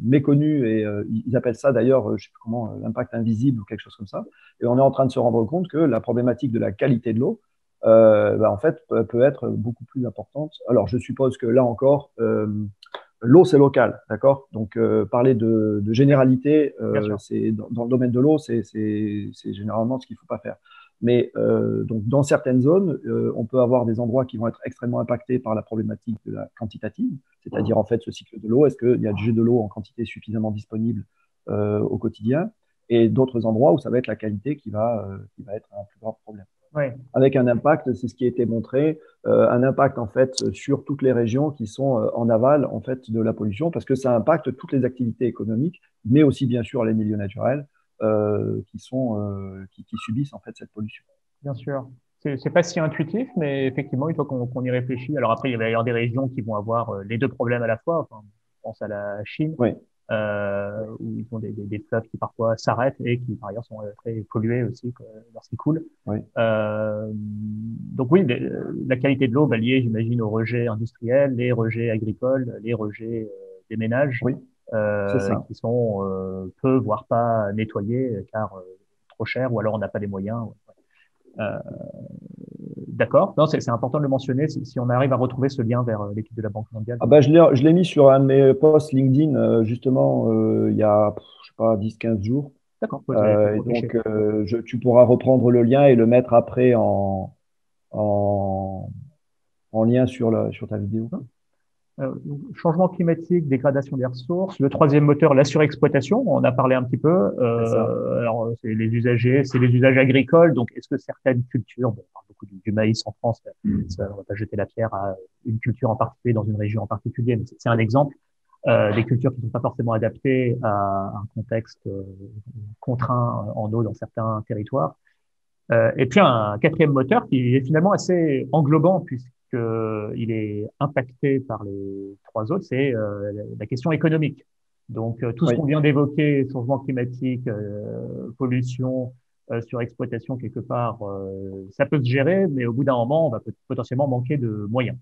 méconnu et ils appellent ça d'ailleurs, je sais plus comment, l'impact invisible ou quelque chose comme ça. Et on est en train de se rendre compte que la problématique de la qualité de l'eau, bah, en fait, peut être beaucoup plus importante. Alors, je suppose que là encore, l'eau, c'est local, d'accord? Donc, euh, parler de, généralité, euh, c'est dans, le domaine de l'eau, c'est généralement ce qu'il ne faut pas faire. Mais euh, donc, dans certaines zones, on peut avoir des endroits qui vont être extrêmement impactés par la problématique de la quantitative, c'est-à-dire en fait ce cycle de l'eau. Est-ce qu'il y a du jet de l'eau en quantité suffisamment disponible au quotidien? Et d'autres endroits où ça va être la qualité qui va, qui va être un plus grave problème avec un impact, c'est ce qui a été montré, euh, un impact en fait sur toutes les régions qui sont euh, en aval en fait de la pollution, parce que ça impacte toutes les activités économiques, mais aussi bien sûr les milieux naturels euh, qui sont qui, subissent en fait cette pollution. Bien sûr. C'est pas si intuitif, mais effectivement, il faut qu'on y réfléchisse. Alors après, il va y avoir des régions qui vont avoir les deux problèmes à la fois. Enfin, on pense à la Chine. Oui euh, où ils ont des, des, des, fleuves qui parfois s'arrêtent et qui par ailleurs sont euh, très pollués aussi lorsqu'ils coulent. Oui. Euh, donc oui, la qualité de l'eau va liée, j'imagine, aux rejets industriels, les rejets agricoles, les rejets euh, des ménages, oui. qui sont peu voire pas nettoyés car trop cher ou alors on n'a pas les moyens. Euh, D'accord. Non, c'est important de le mentionner si, on arrive à retrouver ce lien vers euh, l'équipe de la Banque mondiale. Ah bah, je l'ai mis sur un de mes posts LinkedIn, euh, justement, euh, il y a, je sais pas, 10-15 jours. D'accord. donc, je, tu pourras reprendre le lien et le mettre après en, en, en lien sur, la, sur ta vidéo. Hein euh, changement climatique, dégradation des ressources. Le troisième moteur, la surexploitation. On a parlé un petit peu. Euh, alors, c'est les usagers, c'est les usages agricoles. Donc, est-ce que certaines cultures, bon, on parle beaucoup du, maïs en France, mm. ça, on va pas jeter la pierre à une culture en particulier dans une région en particulier, mais c'est un exemple. Euh, des cultures qui ne sont pas forcément adaptées à un contexte euh, contraint en eau dans certains territoires. Euh, et puis un quatrième moteur qui est finalement assez englobant puisque il est impacté par les trois autres, c'est euh, la question économique. Donc euh, tout ce qu'on vient d'évoquer, changement climatique, euh, pollution, surexploitation quelque part, ça peut se gérer, mais au bout d'un moment, on va potentiellement manquer de moyens.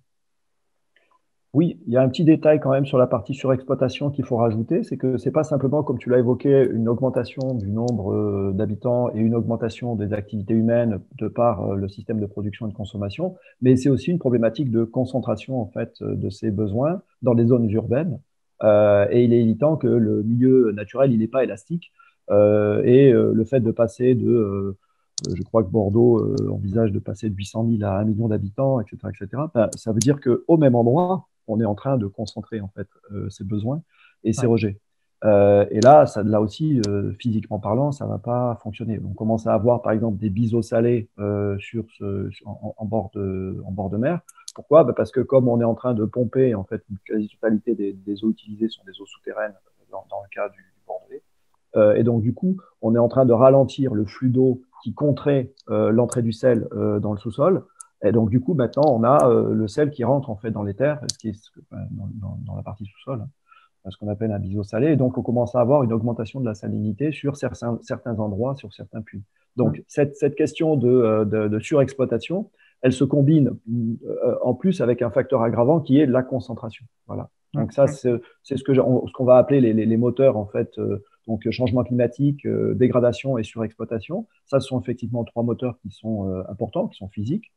Oui, il y a un petit détail quand même sur la partie surexploitation qu'il faut rajouter, c'est que c'est pas simplement, comme tu l'as évoqué, une augmentation du nombre euh, d'habitants et une augmentation des activités humaines de par euh, le système de production et de consommation, mais c'est aussi une problématique de concentration en fait euh, de ces besoins dans les zones urbaines. et il est évident que le milieu naturel, il n'est pas élastique. et le fait de passer de je crois que Bordeaux envisage de passer de 800 000 à 1 million d'habitants, etc., etc. Ben, ça veut dire qu'au même endroit, on est en train de concentrer en fait euh, ses besoins et ses rejets. Euh, et là, ça, là aussi, euh, physiquement parlant, ça ne va pas fonctionner. On commence à avoir, par exemple, des biseaux salés sur ce, en, bord de, en bord de mer. Pourquoi? Bah, Parce que comme on est en train de pomper, en fait, une quasi-totalité des, eaux utilisées sont des eaux souterraines dans, le cas du, du Bordelais. et donc, du coup, on est en train de ralentir le flux d'eau qui contraient l'entrée du sel dans le sous-sol. Et donc, du coup, maintenant, on a le sel qui rentre en fait dans les terres, ce qui est dans, la partie sous-sol, hein, ce qu'on appelle un biseau salé. Et donc, on commence à avoir une augmentation de la salinité sur certains, certains endroits, sur certains puits. Donc, mmh. cette, cette, question de, de, surexploitation, elle se combine en plus avec un facteur aggravant qui est la concentration. Voilà. Donc ça, c'est ce qu'on va appeler les, les, moteurs en fait. Euh, donc changement climatique, euh, dégradation et surexploitation. Ça, ce sont effectivement trois moteurs qui sont euh, importants, qui sont physiques.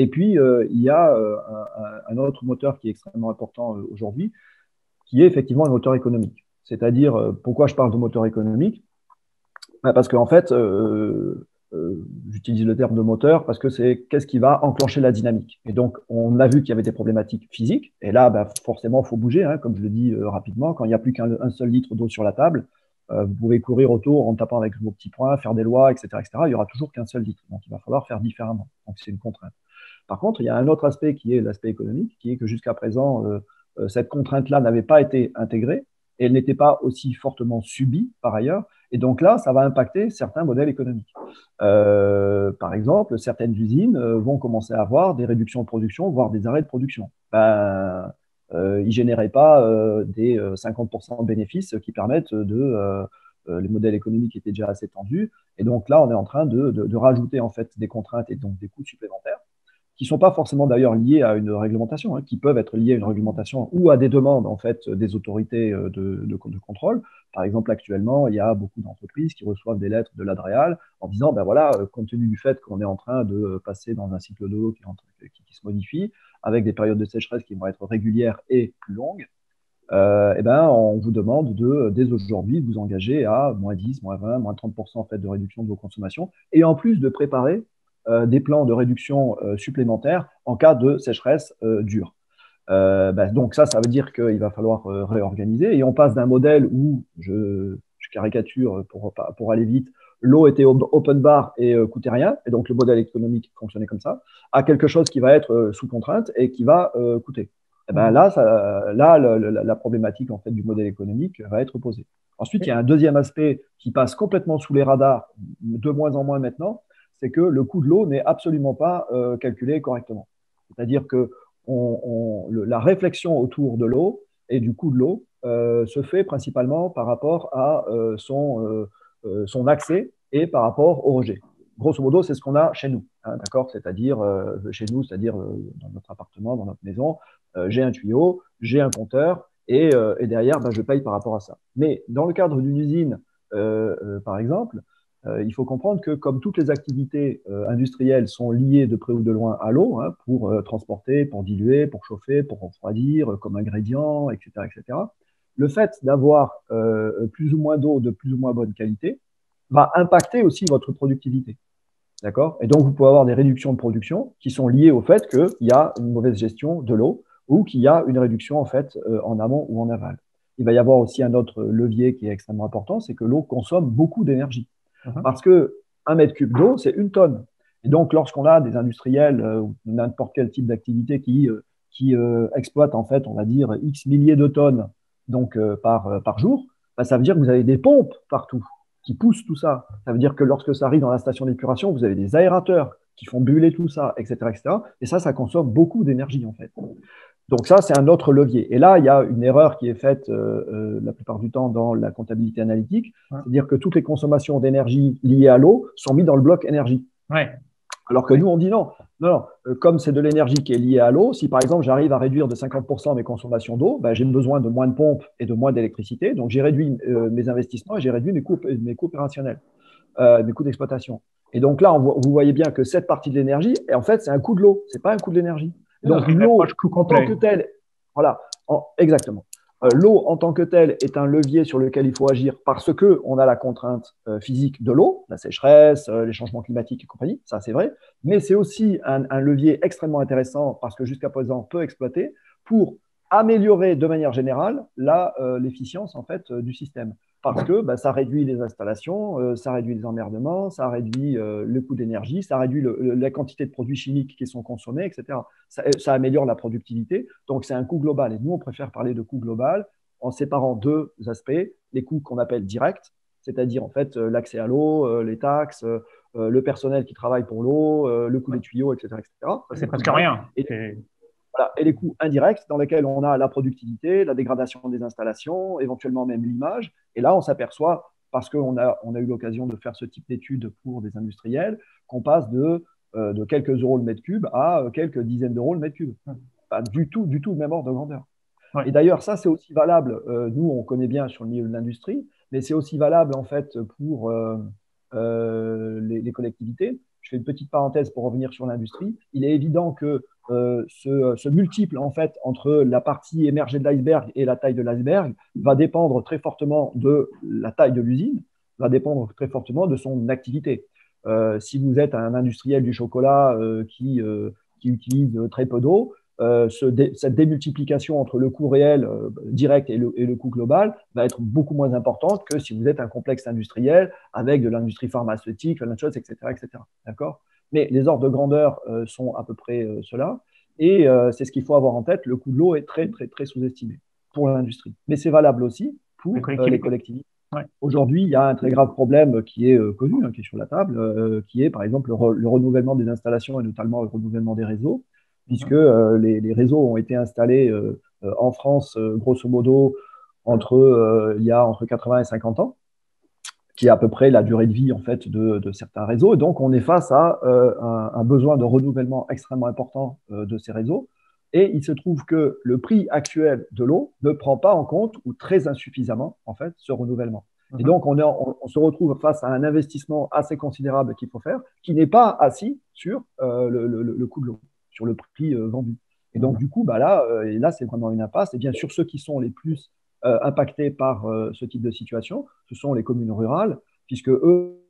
Et puis il y a un, un, autre moteur qui est extrêmement important aujourd'hui, qui est effectivement le moteur économique. C'est-à-dire, pourquoi je parle de moteur économique? Bah, Parce qu'en fait, euh, j'utilise le terme de moteur parce que c'est qu'est-ce qui va enclencher la dynamique. Et donc, on a vu qu'il y avait des problématiques physiques. Et là, bah, forcément, il faut bouger, hein, comme je le dis euh, rapidement. Quand il n'y a plus qu'un seul litre d'eau sur la table, euh, vous pouvez courir autour en tapant avec vos petits points, faire des lois, etc. etc. Il n'y aura toujours qu'un seul litre. Donc, il va falloir faire différemment. Donc, c'est une contrainte. Par contre, il y a un autre aspect qui est l'aspect économique, qui est que jusqu'à présent, cette contrainte-là n'avait pas été intégrée et elle n'était pas aussi fortement subie par ailleurs. Et donc là, ça va impacter certains modèles économiques. Euh, par exemple, certaines usines euh, vont commencer à avoir des réductions de production, voire des arrêts de production. Ben, euh, ils ne généraient pas euh, des 50% de bénéfices qui permettent de... les modèles économiques étaient déjà assez tendus. Et donc là, on est en train de, de, de rajouter en fait des contraintes et donc des coûts supplémentaires qui ne sont pas forcément d'ailleurs liés à une réglementation, hein, qui peuvent être liés à une réglementation ou à des demandes en fait des autorités euh, de, contrôle. Par exemple, actuellement, il y a beaucoup d'entreprises qui reçoivent des lettres de l'Adréal en disant, ben voilà, euh, compte tenu du fait qu'on est en train de passer dans un cycle de l'eau qui, se modifie, avec des périodes de sécheresse qui vont être régulières et plus longues, euh, eh ben, on vous demande de, dès aujourd'hui, de vous engager à moins 10, moins 20, moins 30% en fait, de réduction de vos consommations, et en plus de préparer euh, des plans de réduction euh, supplémentaires en cas de sécheresse euh, dure. Ben, donc ça, ça veut dire qu'il va falloir réorganiser et on passe d'un modèle où, je, caricature pour, pour aller vite, l'eau était open bar et coûtait rien, et donc le modèle économique fonctionnait comme ça, à quelque chose qui va être sous contrainte et qui va coûter. Et eh ben là, ça, là la, problématique en fait du modèle économique va être posée. Ensuite, il y a un deuxième aspect qui passe complètement sous les radars, de moins en moins maintenant, c'est que le coût de l'eau n'est absolument pas euh, calculé correctement. C'est-à-dire que la réflexion autour de l'eau et du coût de l'eau euh, se fait principalement par rapport à euh, son, son accès et par rapport au rejet. Grosso modo, c'est ce qu'on a chez nous, hein, d'accord? C'est-à-dire chez nous, c'est-à-dire dans notre appartement, dans notre maison, j'ai un tuyau, j'ai un compteur et, derrière, ben, je paye par rapport à ça. Mais dans le cadre d'une usine, par exemple, il faut comprendre que comme toutes les activités euh, industrielles sont liées de près ou de loin à l'eau, hein, pour euh, transporter, pour diluer, pour chauffer, pour refroidir, comme ingrédient, etc., etc., le fait d'avoir plus ou moins d'eau de plus ou moins bonne qualité va impacter aussi votre productivité. D'accord? Et donc, vous pouvez avoir des réductions de production qui sont liées au fait qu'il y a une mauvaise gestion de l'eau ou qu'il y a une réduction en fait en amont ou en aval. Il va y avoir aussi un autre levier qui est extrêmement important, c'est que l'eau consomme beaucoup d'énergie. Mhm. Parce que un mètre cube d'eau, c'est une tonne. Et donc, lorsqu'on a des industriels euh, ou n'importe quel type d'activité qui, euh, qui euh, exploitent, en fait, on va dire, X milliers de tonnes donc, par, par jour, bah, ça veut dire que vous avez des pompes partout qui poussent tout ça. Ça veut dire que lorsque ça arrive dans la station d'épuration, vous avez des aérateurs qui font buller tout ça, etc., etc. Et ça, ça consomme beaucoup d'énergie, en fait. Donc ça, c'est un autre levier. Et là, il y a une erreur qui est faite euh, euh, la plupart du temps dans la comptabilité analytique, c'est-à-dire que toutes les consommations d'énergie liées à l'eau sont mises dans le bloc énergie. Ouais. Alors que nous, on dit non. Non, non. Euh, comme c'est de l'énergie qui est liée à l'eau, si par exemple j'arrive à réduire de 50% mes consommations d'eau, ben, j'ai besoin de moins de pompes et de moins d'électricité. Donc j'ai réduit mes investissements et j'ai réduit mes coûts, mes coûts opérationnels, mes coûts d'exploitation. Et donc là, vous voyez bien que cette partie de l'énergie, en fait, c'est un coût de l'eau, c'est pas un coût de l'énergie. Donc l'eau en tant que telle, voilà, exactement. Euh, l'eau en tant que telle est un levier sur lequel il faut agir parce que on a la contrainte euh, physique de l'eau, la sécheresse, euh, les changements climatiques et compagnie, ça c'est vrai. Mais c'est aussi un, un, levier extrêmement intéressant parce que jusqu'à présent on peut exploiter pour améliorer de manière générale l'efficience en fait du système parce que bah, ça réduit les installations, euh, ça réduit les emmerdements, ça réduit euh, le coût d'énergie, ça réduit la quantité de produits chimiques qui sont consommés, etc. Ça, euh, ça améliore la productivité. Donc, c'est un coût global. Et nous, on préfère parler de coût global en séparant deux aspects. Les coûts qu'on appelle directs, c'est-à-dire en fait l'accès à l'eau, les taxes, le personnel qui travaille pour l'eau, le coût des tuyaux, etc. etc. C'est presque rien. Et, et les coûts indirects dans lesquels on a la productivité, la dégradation des installations, éventuellement même l'image. Et là, on s'aperçoit, parce qu'on a, on a eu l'occasion de faire ce type d'études pour des industriels, qu'on passe de, euh, de quelques euros le mètre cube à euh, quelques dizaines d'euros le mètre cube. Pas du tout, du tout le même ordre de grandeur. Et d'ailleurs, ça, c'est aussi valable, euh, nous, on connaît bien sur le milieu de l'industrie, mais c'est aussi valable, en fait, pour les, les, collectivités. Je fais une petite parenthèse pour revenir sur l'industrie. Il est évident que ce, ce, multiple, en fait, entre la partie émergée de l'iceberg et la taille de l'iceberg va dépendre très fortement de la taille de l'usine, va dépendre très fortement de son activité. Euh, si vous êtes un industriel du chocolat euh, qui, euh, qui, utilise très peu d'eau, cette démultiplication entre le coût réel direct et le, et le, coût global va être beaucoup moins importante que si vous êtes un complexe industriel avec de l'industrie pharmaceutique, etc. etc. D'accord? Mais les ordres de grandeur sont à peu près cela. Et c'est ce qu'il faut avoir en tête. Le coût de l'eau est très, très, très sous-estimé pour l'industrie. Mais c'est valable aussi pour les collectivités. Aujourd'hui, il y a un très grave problème qui est euh, connu, hein, qui est sur la table, euh, qui est par exemple le, renouvellement des installations et notamment le renouvellement des réseaux, puisque euh, les, réseaux ont été installés en France, grosso modo, entre, il y a entre 80 et 50 ans, qui est à peu près la durée de vie en fait de, certains réseaux. Et donc, on est face à un, besoin de renouvellement extrêmement important de ces réseaux. Et il se trouve que le prix actuel de l'eau ne prend pas en compte, ou très insuffisamment, en fait, ce renouvellement. Et mhm. donc, on, on, se retrouve face à un investissement assez considérable qu'il faut faire, qui n'est pas assis sur euh, le, coût de l'eau, sur le prix euh, vendu. Et donc, mhm. du coup, bah là, euh, et là c'est vraiment une impasse. Et bien sûr, ceux qui sont les plus impactés par ce type de situation, ce sont les communes rurales, puisque eux,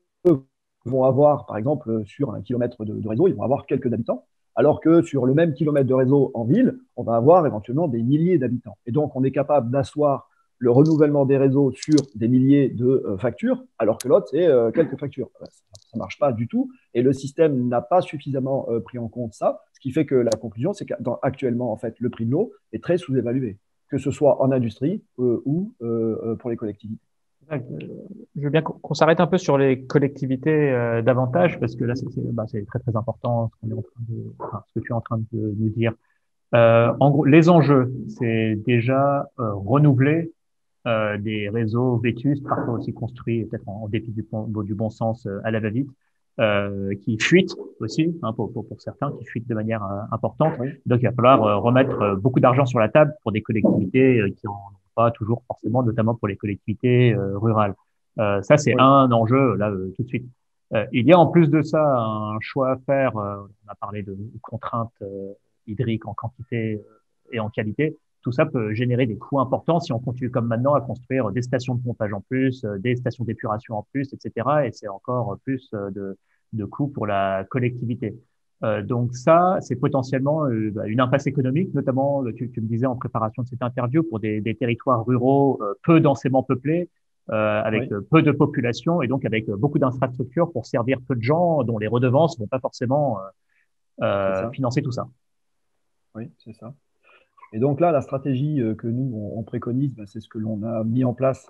vont avoir, par exemple, sur un kilomètre de, réseau, ils vont avoir quelques habitants alors que sur le même kilomètre de réseau en ville, on va avoir éventuellement des milliers d'habitants. Et donc, on est capable d'asseoir le renouvellement des réseaux sur des milliers de euh, factures, alors que l'autre, c'est euh, quelques factures. Ça ne marche pas du tout. Et le système n'a pas suffisamment euh, pris en compte ça, ce qui fait que la conclusion, c'est qu'actuellement, en fait, le prix de l'eau est très sous-évalué, que ce soit en industrie ou pour les collectivités. Je veux bien qu'on s'arrête un peu sur les collectivités euh, davantage, parce que là, c'est bah, très très important ce, en train de, enfin, ce, que tu es en train de nous dire. Euh, en gros, les enjeux, c'est déjà euh, renouveler euh, des réseaux vétustes, parfois aussi construits, peut-être en, dépit du, du, bon sens euh, à la va-vite, qui fuitent aussi, hein, pour, pour, pour, certains, qui fuitent de manière importante. Donc, il va falloir remettre beaucoup d'argent sur la table pour des collectivités qui en toujours forcément, notamment pour les collectivités euh, rurales. Euh, ça, c'est un enjeu là euh, tout de suite. il y a en plus de ça un choix à faire. on a parlé de contraintes hydriques en quantité et en qualité. Tout ça peut générer des coûts importants si on continue comme maintenant à construire des stations de pompage en plus, des stations d'épuration en plus, etc. Et c'est encore plus de, de coûts pour la collectivité. Euh, donc ça, c'est potentiellement euh, bah, une impasse économique, notamment, euh, tu, tu, me disais en préparation de cette interview, pour des, des territoires ruraux peu densément peuplés, avec peu de population et donc avec beaucoup d'infrastructures pour servir peu de gens dont les redevances vont pas forcément financer tout ça. Oui, c'est ça. Et donc là, la stratégie que nous, on, préconise, bah, c'est ce que l'on a mis en place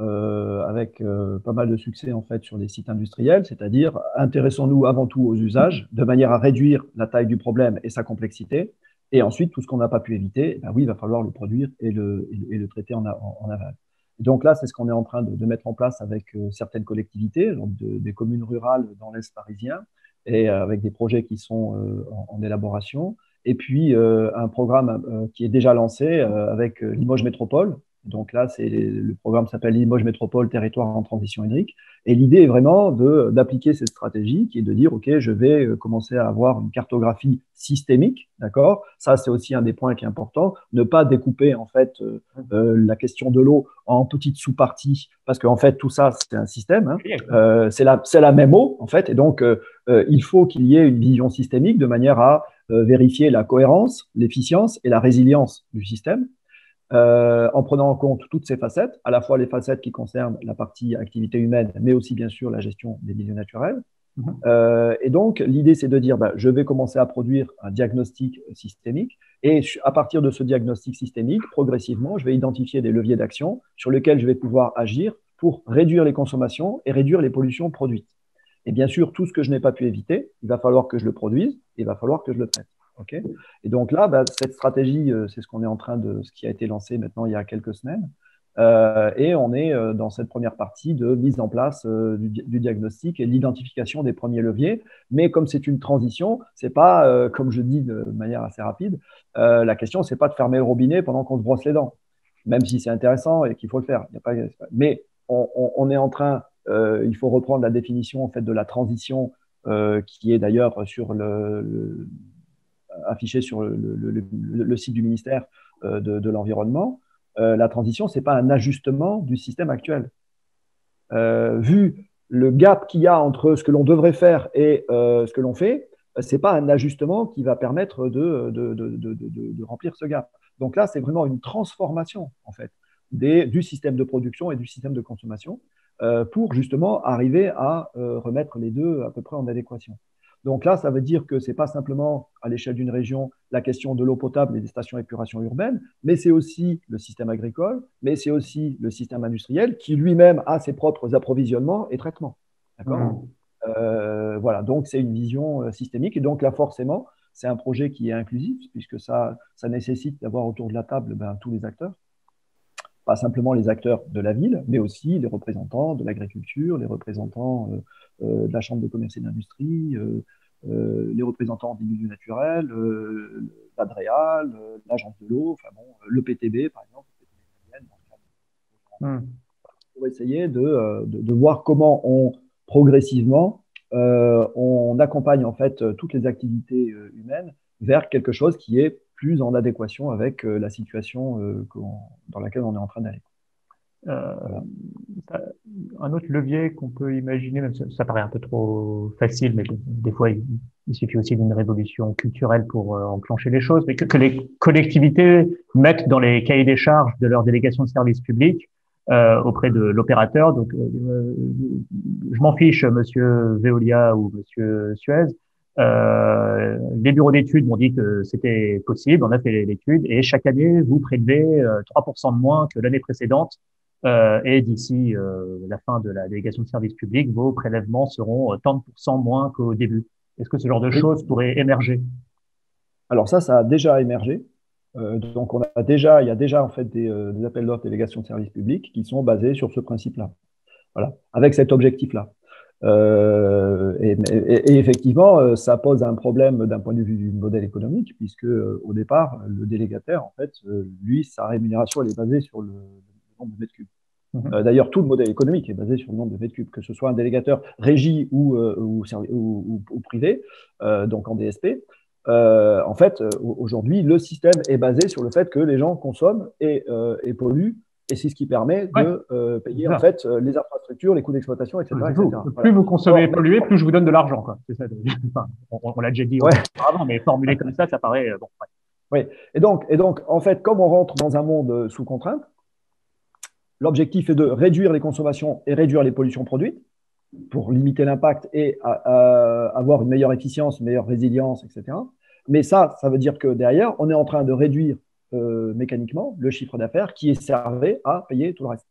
euh, avec euh, pas mal de succès en fait sur les sites industriels, c'est-à-dire intéressons-nous avant tout aux usages de manière à réduire la taille du problème et sa complexité, et ensuite tout ce qu'on n'a pas pu éviter, ben oui, il va falloir le produire et le, et traiter en, aval. donc là, c'est ce qu'on est en train de, mettre en place avec euh, certaines collectivités, donc des communes rurales dans l'Est parisien, et avec des projets qui sont en, élaboration. Et puis un programme qui est déjà lancé avec Limoges Métropole, donc là, c'est le programme s'appelle Limoges Métropole Territoire en transition hydrique. Et l'idée est vraiment d'appliquer cette stratégie qui est de dire, OK, je vais euh, commencer à avoir une cartographie systémique, d'accord? Ça, c'est aussi un des points qui est important. Ne pas découper, en fait, euh, euh, la question de l'eau en petites sous-parties, parce qu'en fait, tout ça, c'est un système. Hein. Euh, c'est la, la, même eau, en fait. Et donc, il faut qu'il y ait une vision systémique de manière à vérifier la cohérence, l'efficience et la résilience du système. Euh, en prenant en compte toutes ces facettes, à la fois les facettes qui concernent la partie activité humaine, mais aussi bien sûr la gestion des milieux naturels. Mhm. Euh, et donc, l'idée, c'est de dire, bah, je vais commencer à produire un diagnostic systémique, et à partir de ce diagnostic systémique, progressivement, je vais identifier des leviers d'action sur lesquels je vais pouvoir agir pour réduire les consommations et réduire les pollutions produites. Et bien sûr, tout ce que je n'ai pas pu éviter, il va falloir que je le produise, il va falloir que je le traite. et donc là, bah, cette stratégie, c'est ce qu'on est en train de, ce qui a été lancé maintenant il y a quelques semaines. Euh, et on est euh, dans cette première partie de mise en place euh, du, diagnostic et l'identification des premiers leviers. Mais comme c'est une transition, c'est pas, comme je dis de manière assez rapide, la question c'est pas de fermer le robinet pendant qu'on se brosse les dents, même si c'est intéressant et qu'il faut le faire. mais on, est en train, il faut reprendre la définition en fait de la transition qui est d'ailleurs sur sur le, site du ministère de l'environnement. Euh, la transition, ce n'est pas un ajustement du système actuel. Euh, vu le gap qu'il y a entre ce que l'on devrait faire et euh, ce que l'on fait, ce n'est pas un ajustement qui va permettre de, remplir ce gap. Donc là, c'est vraiment une transformation, en fait, du système de production et du système de consommation pour justement arriver à remettre les deux à peu près en adéquation. Donc là, ça veut dire que ce n'est pas simplement à l'échelle d'une région la question de l'eau potable et des stations d'épuration urbaines, mais c'est aussi le système agricole, mais c'est aussi le système industriel qui lui-même a ses propres approvisionnements et traitements. D'accord? Mmh. euh, Voilà, donc c'est une vision euh, systémique. Et donc là, forcément, c'est un projet qui est inclusif, puisque ça, ça nécessite d'avoir autour de la table ben, tous les acteurs pas simplement les acteurs de la ville, mais aussi les représentants de l'agriculture, les représentants euh, euh, de la Chambre de commerce et d'industrie, euh, les représentants des milieux naturels, l'ADREAL, l'Agence de l'eau, enfin bon, le PTB, par exemple, hmm. pour essayer de, de, voir comment on, progressivement, on accompagne en fait toutes les activités humaines vers quelque chose qui est plus en adéquation avec euh, la situation euh, dans laquelle on est en train d'aller. Euh, un autre levier qu'on peut imaginer, même ça, paraît un peu trop facile, mais des fois il, suffit aussi d'une révolution culturelle pour enclencher les choses, mais que, les collectivités mettent dans les cahiers des charges de leur délégation de service public auprès de l'opérateur. Donc, je m'en fiche, Monsieur Veolia ou Monsieur Suez. Euh, les bureaux d'études m'ont dit que c'était possible, on a fait l'étude, et chaque année, vous prélevez 3% euh, de moins que l'année précédente. Euh, et d'ici euh, la fin de la délégation de service public, vos prélèvements seront 30% moins qu'au début. Est-ce que ce genre de choses pourrait émerger? Alors ça, ça a déjà émergé. donc on a déjà, il y a déjà en fait des, des appels d'offres délégation de service public qui sont basés sur ce principe-là. Voilà, avec cet objectif-là. Euh, et, effectivement, euh, ça pose un problème d'un point de vue du modèle économique, puisque euh, au départ, le délégataire, en fait, lui, sa rémunération, elle est basée sur le, nombre de mètres cubes. Mhm. D'ailleurs, tout le modèle économique est basé sur le nombre de mètres cubes, que ce soit un délégateur régie ou, ou, ou, privé, donc en DSP. en fait, aujourd'hui, le système est basé sur le fait que les gens consomment et, et polluent et c'est ce qui permet de euh, payer en fait euh, les infrastructures, les coûts d'exploitation, etc., Plus vous consommez et polluez, plus je vous donne de l'argent. on, l'a déjà dit avant, mais formulé comme ça, ça paraît euh. Oui. Et donc, et donc, en fait, comme on rentre dans un monde sous contrainte, l'objectif est de réduire les consommations et réduire les pollutions produites pour limiter l'impact et avoir une meilleure efficience, une meilleure résilience, etc. Mais ça, ça veut dire que derrière, on est en train de réduire mécaniquement le chiffre d'affaires qui est servi à payer tout le reste.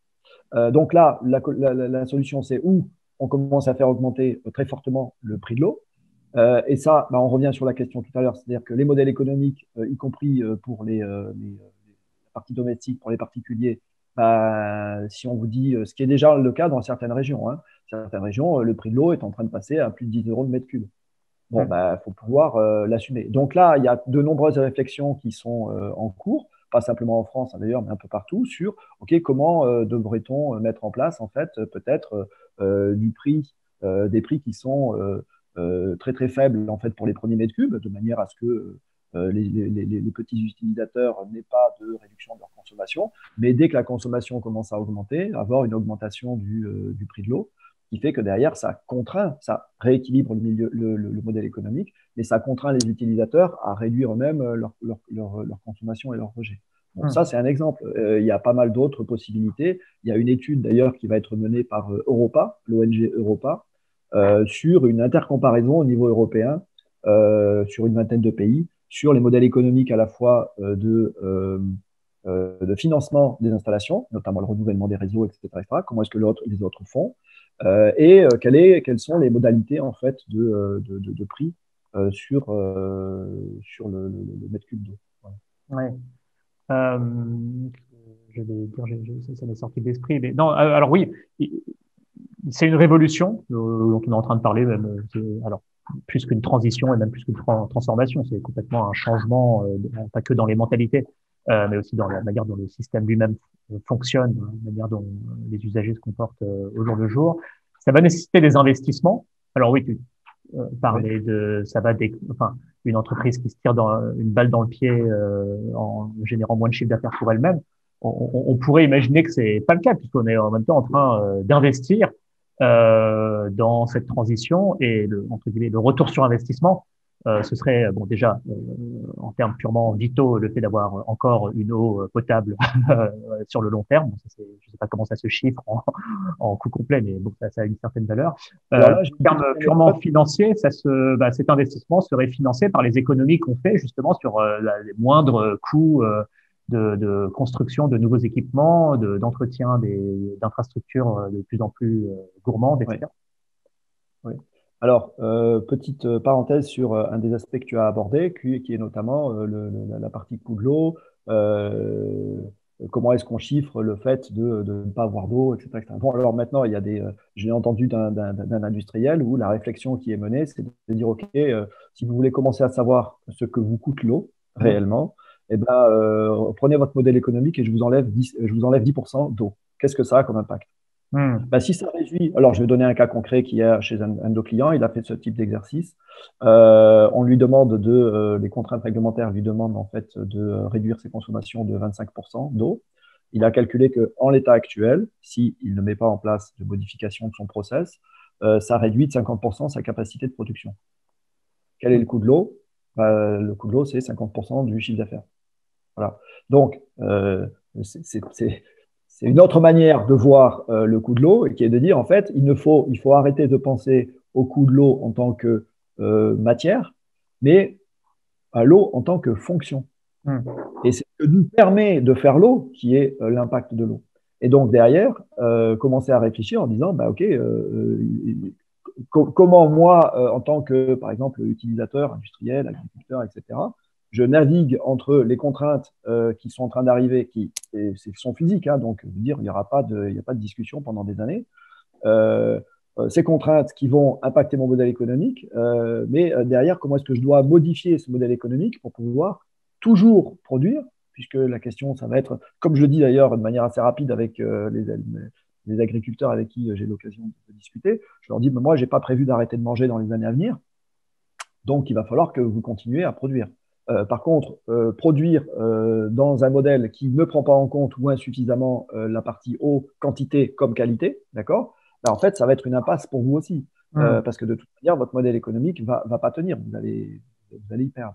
Euh, donc là, la, solution, c'est où on commence à faire augmenter très fortement le prix de l'eau. Euh, et ça, bah, on revient sur la question tout à l'heure, c'est-à-dire que les modèles économiques, y compris pour les, parties domestiques, pour les particuliers, bah, si on vous dit, ce qui est déjà le cas dans certaines régions, hein, certaines régions, le prix de l'eau est en train de passer à plus de 10 euros le mètre cube. Bon, il bah, faut pouvoir euh, l'assumer. Donc là, il y a de nombreuses réflexions qui sont euh, en cours, pas simplement en France hein, d'ailleurs, mais un peu partout, sur ok comment euh, devrait-on mettre en place en fait peut-être du prix, des prix qui sont très très faibles en fait pour les premiers mètres cubes, de manière à ce que les, les, les, petits utilisateurs n'aient pas de réduction de leur consommation, mais dès que la consommation commence à augmenter, avoir une augmentation du, du prix de l'eau qui fait que derrière, ça contraint, ça rééquilibre le, milieu, le, modèle économique, mais ça contraint les utilisateurs à réduire eux-mêmes leur, leur, consommation et leur rejet. Hmm. Ça, c'est un exemple. Euh, il y a pas mal d'autres possibilités. Il y a une étude d'ailleurs qui va être menée par euh, Europa, l'ONG Europa, euh, sur une intercomparaison au niveau européen, sur une vingtaine de pays, sur les modèles économiques à la fois de, de financement des installations, notamment le renouvellement des réseaux, etc. etc. comment est-ce que les autres font? Et quelle est, quelles sont les modalités en fait de, de, de, prix sur, sur le, le, mètre cube d'eau? Ouais. je vais dire, ça, m'est sorti d'esprit. Mais non, alors oui, c'est une révolution dont on est en train de parler même. Alors plus qu'une transition et même plus qu'une transformation, c'est complètement un changement, pas que dans les mentalités, euh, mais aussi dans la manière dont le système lui-même fonctionne, la manière dont les usagers se comportent euh, au jour le jour. Ça va nécessiter des investissements. Alors oui, tu euh, parlais de, ça va des, enfin, une entreprise qui se tire dans, une balle dans le pied euh, en générant moins de chiffre d'affaires pour elle-même. On, on, pourrait imaginer que c'est pas le cas puisqu'on est en même temps en train euh, d'investir euh, dans cette transition et le, entre guillemets, le retour sur investissement euh, ce serait bon déjà euh, en termes purement vitaux le fait d'avoir encore une eau potable sur le long terme. je ne sais pas comment ça se chiffre en, en coût complet, mais bon, ça, ça a une certaine valeur. Euh, en termes purement financiers, ça se, bah, cet investissement serait financé par les économies qu'on fait justement sur les moindres coûts. De, de, construction de nouveaux équipements, d'entretien des d'infrastructures de plus en plus gourmandes, etc. Oui. Alors, euh, petite euh, parenthèse sur euh, un des aspects que tu as abordé, qui, qui est notamment le, la partie coût de l'eau. comment est-ce qu'on chiffre le fait de, de ne pas avoir d'eau, etc., etc., Bon, alors maintenant, il y a des. J'ai entendu d'un industriel où la réflexion qui est menée, c'est de dire OK, si vous voulez commencer à savoir ce que vous coûte l'eau mmh. réellement, eh ben, prenez votre modèle économique et je vous enlève 10, je vous enlève 10% d'eau. Qu'est-ce que ça a comme impact? Bah, si ça réduit, alors je vais donner un cas concret qui est chez un, de nos clients, il a fait ce type d'exercice. Euh, on lui demande de, euh, les contraintes réglementaires lui demandent en fait de réduire ses consommations de 25% d'eau. Il a calculé que en l'état actuel, s'il ne met pas en place de modification de son process, euh, ça réduit de 50% sa capacité de production. Quel est le coût de l'eau? Bah, Le coût de l'eau, c'est 50% du chiffre d'affaires. Voilà. Donc, euh, c'est c'est une autre manière de voir euh, le coût de l'eau, et qui est de dire, en fait, il, ne faut, il faut arrêter de penser au coût de l'eau en tant que euh, matière, mais à l'eau en tant que fonction. Hmm. Et c'est ce que nous permet de faire l'eau qui est euh, l'impact de l'eau. Et donc, derrière, commencer à réfléchir en disant, bah, OK, comment moi, en tant que, par exemple, utilisateur, industriel, agriculteur, etc., je navigue entre les contraintes euh, qui sont en train d'arriver, qui sont physiques, hein, donc dire il n'y aura pas de, a pas de discussion pendant des années. Euh, euh, ces contraintes qui vont impacter mon modèle économique, mais derrière, comment est-ce que je dois modifier ce modèle économique pour pouvoir toujours produire, puisque la question, ça va être, comme je le dis d'ailleurs de manière assez rapide avec les, agriculteurs avec qui j'ai l'occasion de discuter, je leur dis, moi, j'ai pas prévu d'arrêter de manger dans les années à venir, donc il va falloir que vous continuez à produire. Euh, par contre, euh, produire euh, dans un modèle qui ne prend pas en compte ou insuffisamment la partie eau, quantité comme qualité, d'accord bah, En fait, ça va être une impasse pour vous aussi. Mmh. parce que de toute manière, votre modèle économique va, va pas tenir. Vous allez, vous allez y perdre.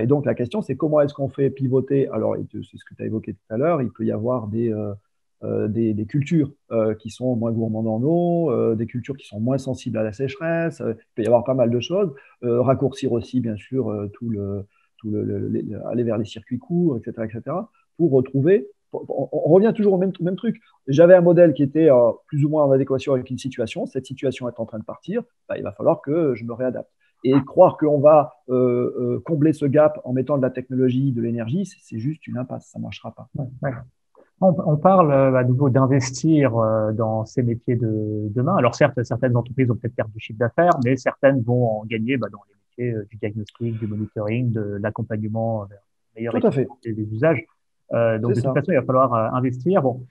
et donc, la question, c'est comment est-ce qu'on fait pivoter? Alors, c'est ce que tu as évoqué tout à l'heure. Il peut y avoir des, des, des, cultures qui sont moins gourmandes en eau, des cultures qui sont moins sensibles à la sécheresse. il peut y avoir pas mal de choses. raccourcir aussi, bien sûr, tout le aller vers les circuits courts, etc., etc., pour retrouver. On, revient toujours au même, truc. J'avais un modèle qui était euh, plus ou moins en adéquation avec une situation. Cette situation est en train de partir. Bah, il va falloir que je me réadapte. Et croire qu'on va euh, euh, combler ce gap en mettant de la technologie, de l'énergie, c'est juste une impasse. Ça ne marchera pas. On, parle à nouveau d'investir dans ces métiers de demain. Alors certes, certaines entreprises vont peut-être perdre du chiffre d'affaires, mais certaines vont en gagner bah, dans les euh, du diagnostic, du monitoring, de l'accompagnement vers meilleur des, usages. Euh, donc de toute façon, il va falloir euh, investir. Bon,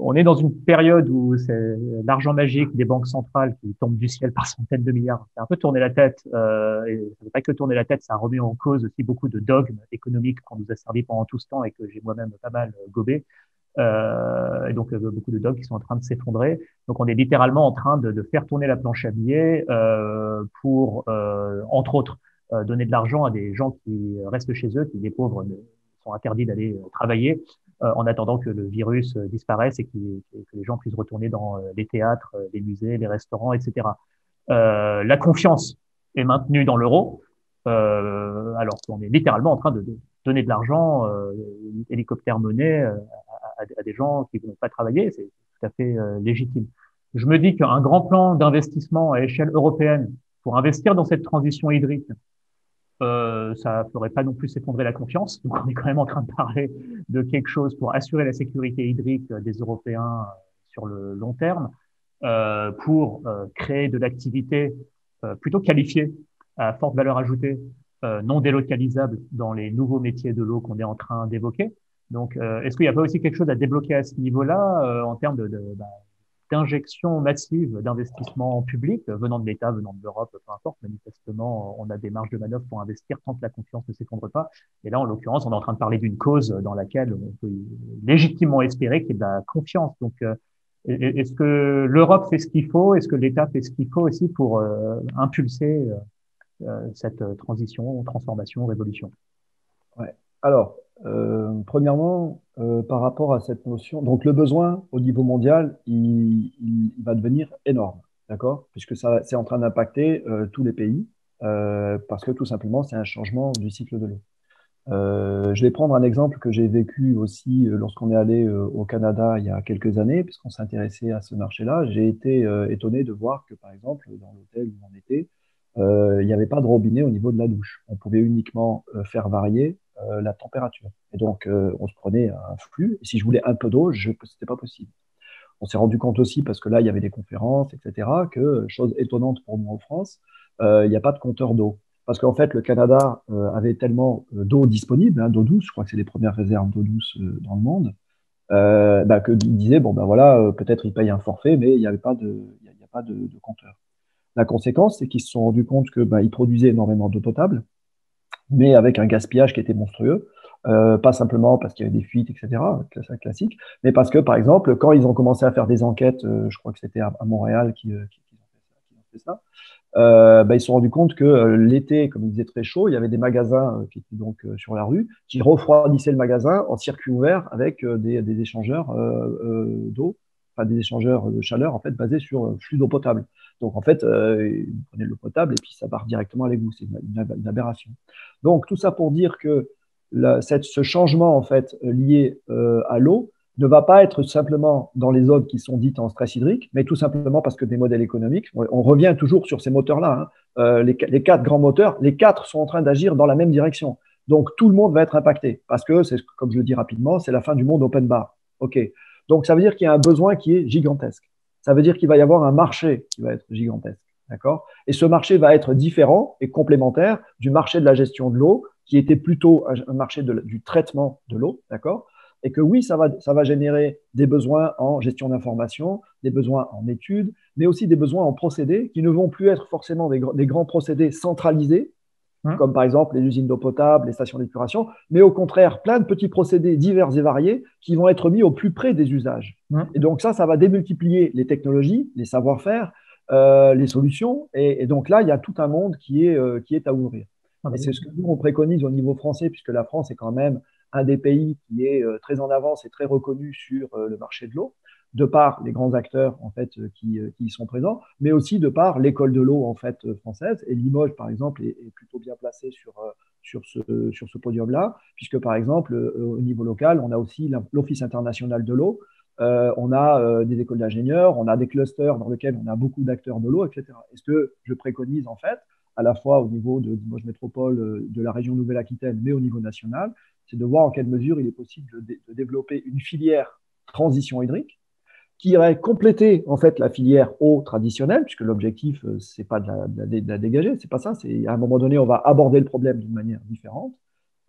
on est dans une période où c'est l'argent magique des banques centrales qui tombe du ciel par centaines de milliards. C'est un peu tourner la tête. Euh, et ça ne pas que tourner la tête, ça remet en cause aussi beaucoup de dogmes économiques qu'on nous a servi pendant tout ce temps et que j'ai moi-même pas mal gobé. Euh, et donc euh, beaucoup de dogmes qui sont en train de s'effondrer. Donc on est littéralement en train de, de faire tourner la planche à billets euh, pour, euh, entre autres, euh, donner de l'argent à des gens qui restent chez eux, qui des pauvres sont interdits d'aller travailler en attendant que le virus disparaisse et que les gens puissent retourner dans les théâtres, les musées, les restaurants, etc. la confiance est maintenue dans l'euro, alors qu'on est littéralement en train de, de donner de l'argent, hélicoptère monnaie, à, des gens qui ne vont pas travailler, c'est tout à fait euh, légitime. je me dis qu'un grand plan d'investissement à échelle européenne pour investir dans cette transition hydrique, euh, ça ferait pas non plus s'effondrer la confiance. Donc, on est quand même en train de parler de quelque chose pour assurer la sécurité hydrique des Européens sur le long terme, euh, pour euh, créer de l'activité plutôt qualifiée à forte valeur ajoutée, non délocalisable dans les nouveaux métiers de l'eau qu'on est en train d'évoquer. Donc, est-ce qu'il n'y a pas aussi quelque chose à débloquer à ce niveau-là en termes de, de bah, d'injection massive d'investissements publics venant de l'État, venant de l'Europe, peu importe. Manifestement, on a des marges de manœuvre pour investir tant que la confiance ne s'effondre pas. Et là, en l'occurrence, on est en train de parler d'une cause dans laquelle on peut légitimement espérer qu'il y ait de la confiance. Donc, euh, est-ce que l'Europe fait ce qu'il faut? Est-ce que l'État fait ce qu'il faut aussi pour euh, impulser euh, cette transition, transformation, révolution? Ouais. Alors, euh, premièrement, euh, par rapport à cette notion, donc le besoin au niveau mondial, il, va devenir énorme, d'accord? Puisque c'est en train d'impacter euh, tous les pays, parce que tout simplement, c'est un changement du cycle de l'eau. Je vais prendre un exemple que j'ai vécu aussi lorsqu'on est allé au Canada il y a quelques années, puisqu'on s'intéressait à ce marché-là. J'ai été étonné de voir que, par exemple, dans l'hôtel où on était, il n'y avait pas de robinet au niveau de la douche. On pouvait uniquement faire varier euh, la température. Et donc, euh, on se prenait un flux. Et si je voulais un peu d'eau, ce n'était pas possible. On s'est rendu compte aussi, parce que là, il y avait des conférences, etc., que, chose étonnante pour nous en France, euh, il n'y a pas de compteur d'eau. Parce qu'en fait, le Canada avait tellement d'eau disponible, hein, d'eau douce, je crois que c'est les premières réserves d'eau douce dans le monde, euh, bah, disait, bon, ben voilà, peut-être ils payent un forfait, mais il n'y avait pas de, a pas de compteur. La conséquence, c'est qu'ils se sont rendus compte que bah, ils produisaient énormément d'eau potable, mais avec un gaspillage qui était monstrueux. Euh, pas simplement parce qu'il y avait des fuites, etc., classique, mais parce que, par exemple, quand ils ont commencé à faire des enquêtes, euh, je crois que c'était à, Montréal qui, euh, qui, ont fait ça, bah, ils se sont rendus compte que l'été, comme il faisait très chaud, il y avait des magasins qui étaient donc sur la rue, qui refroidissaient le magasin en circuit ouvert avec des, des, échangeurs d'eau, enfin des échangeurs de chaleur, en fait, basés sur flux d'eau potable. Donc, en fait, euh, vous prenez l'eau potable et puis ça part directement à l'égout. C'est une, aberration. Donc, tout ça pour dire que ce changement, en fait, lié euh, à l'eau, ne va pas être simplement dans les zones qui sont dites en stress hydrique, mais tout simplement parce que des modèles économiques, on revient toujours sur ces moteurs-là, hein, euh, les, quatre grands moteurs, les quatre sont en train d'agir dans la même direction. Donc tout le monde va être impacté parce que, comme je le dis rapidement, c'est la fin du monde open bar. Donc ça veut dire qu'il y a un besoin qui est gigantesque ça veut dire qu'il va y avoir un marché qui va être gigantesque. D'accord? Et ce marché va être différent et complémentaire du marché de la gestion de l'eau, qui était plutôt un marché du traitement de l'eau. D'accord? Et que oui, ça va, ça va générer des besoins en gestion d'information, des besoins en études, mais aussi des besoins en procédés qui ne vont plus être forcément des grands procédés centralisés, Hein comme par exemple les usines d'eau potable, les stations d'épuration, mais au contraire, plein de petits procédés divers et variés qui vont être mis au plus près des usages. Hein et donc ça, ça va démultiplier les technologies, les savoir-faire, euh, les solutions. Et, et, donc là, il y a tout un monde qui est, euh, qui est à ouvrir. Ah et c'est ce que nous, on préconise au niveau français, puisque la France est quand même un des pays qui est euh, très en avance et très reconnu sur le marché de l'eau de par les grands acteurs en fait euh, qui, euh, qui y sont présents, mais aussi de par l'école de l'eau en fait euh, française. Et Limoges, par exemple, est, plutôt bien placé sur sur ce sur ce podium-là, puisque par exemple au niveau local, on a aussi l'Office international de l'eau, on a des écoles d'ingénieurs, on a des clusters dans lesquels on a beaucoup d'acteurs de l'eau, etc. Et ce que je préconise en fait, à la fois au niveau de Limoges Métropole, de la région Nouvelle-Aquitaine, mais au niveau national, c'est de voir en quelle mesure il est possible de développer une filière transition hydrique qui irait compléter en fait la filière eau traditionnelle, puisque l'objectif euh, c'est pas de la, de la, dégager, c'est pas ça. C'est à un moment donné on va aborder le problème d'une manière différente.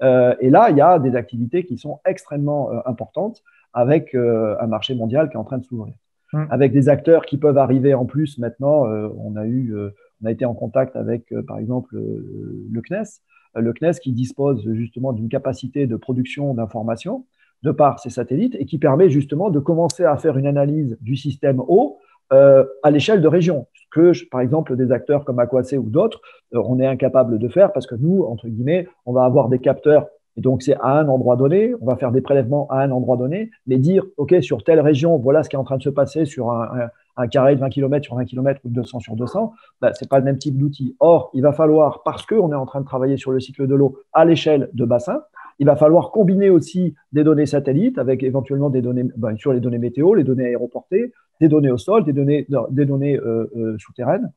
Euh, et là il y a des activités qui sont extrêmement euh, importantes avec euh, un marché mondial qui est en train de s'ouvrir, mmh. avec des acteurs qui peuvent arriver en plus maintenant. On a eu, on a été en contact avec par exemple le CNES, le CNES qui dispose justement d'une capacité de production d'informations de par ces satellites et qui permet justement de commencer à faire une analyse du système eau à l'échelle de région, ce que par exemple des acteurs comme Aquacé ou d'autres, euh, on est incapable de faire parce que nous, entre guillemets, on va avoir des capteurs et donc c'est à un endroit donné, on va faire des prélèvements à un endroit donné, mais dire, OK, sur telle région, voilà ce qui est en train de se passer sur un, carré de 20 km sur 20 km ou de 200 sur 200, ben, c'est pas le même type d'outil. Or, il va falloir, parce qu'on est en train de travailler sur le cycle de l'eau à l'échelle de bassin, Il va falloir combiner aussi des données satellites avec éventuellement des données ben, sur les données météo, les données aéroportées, des données au sol, des données, des données euh, euh, souterraines.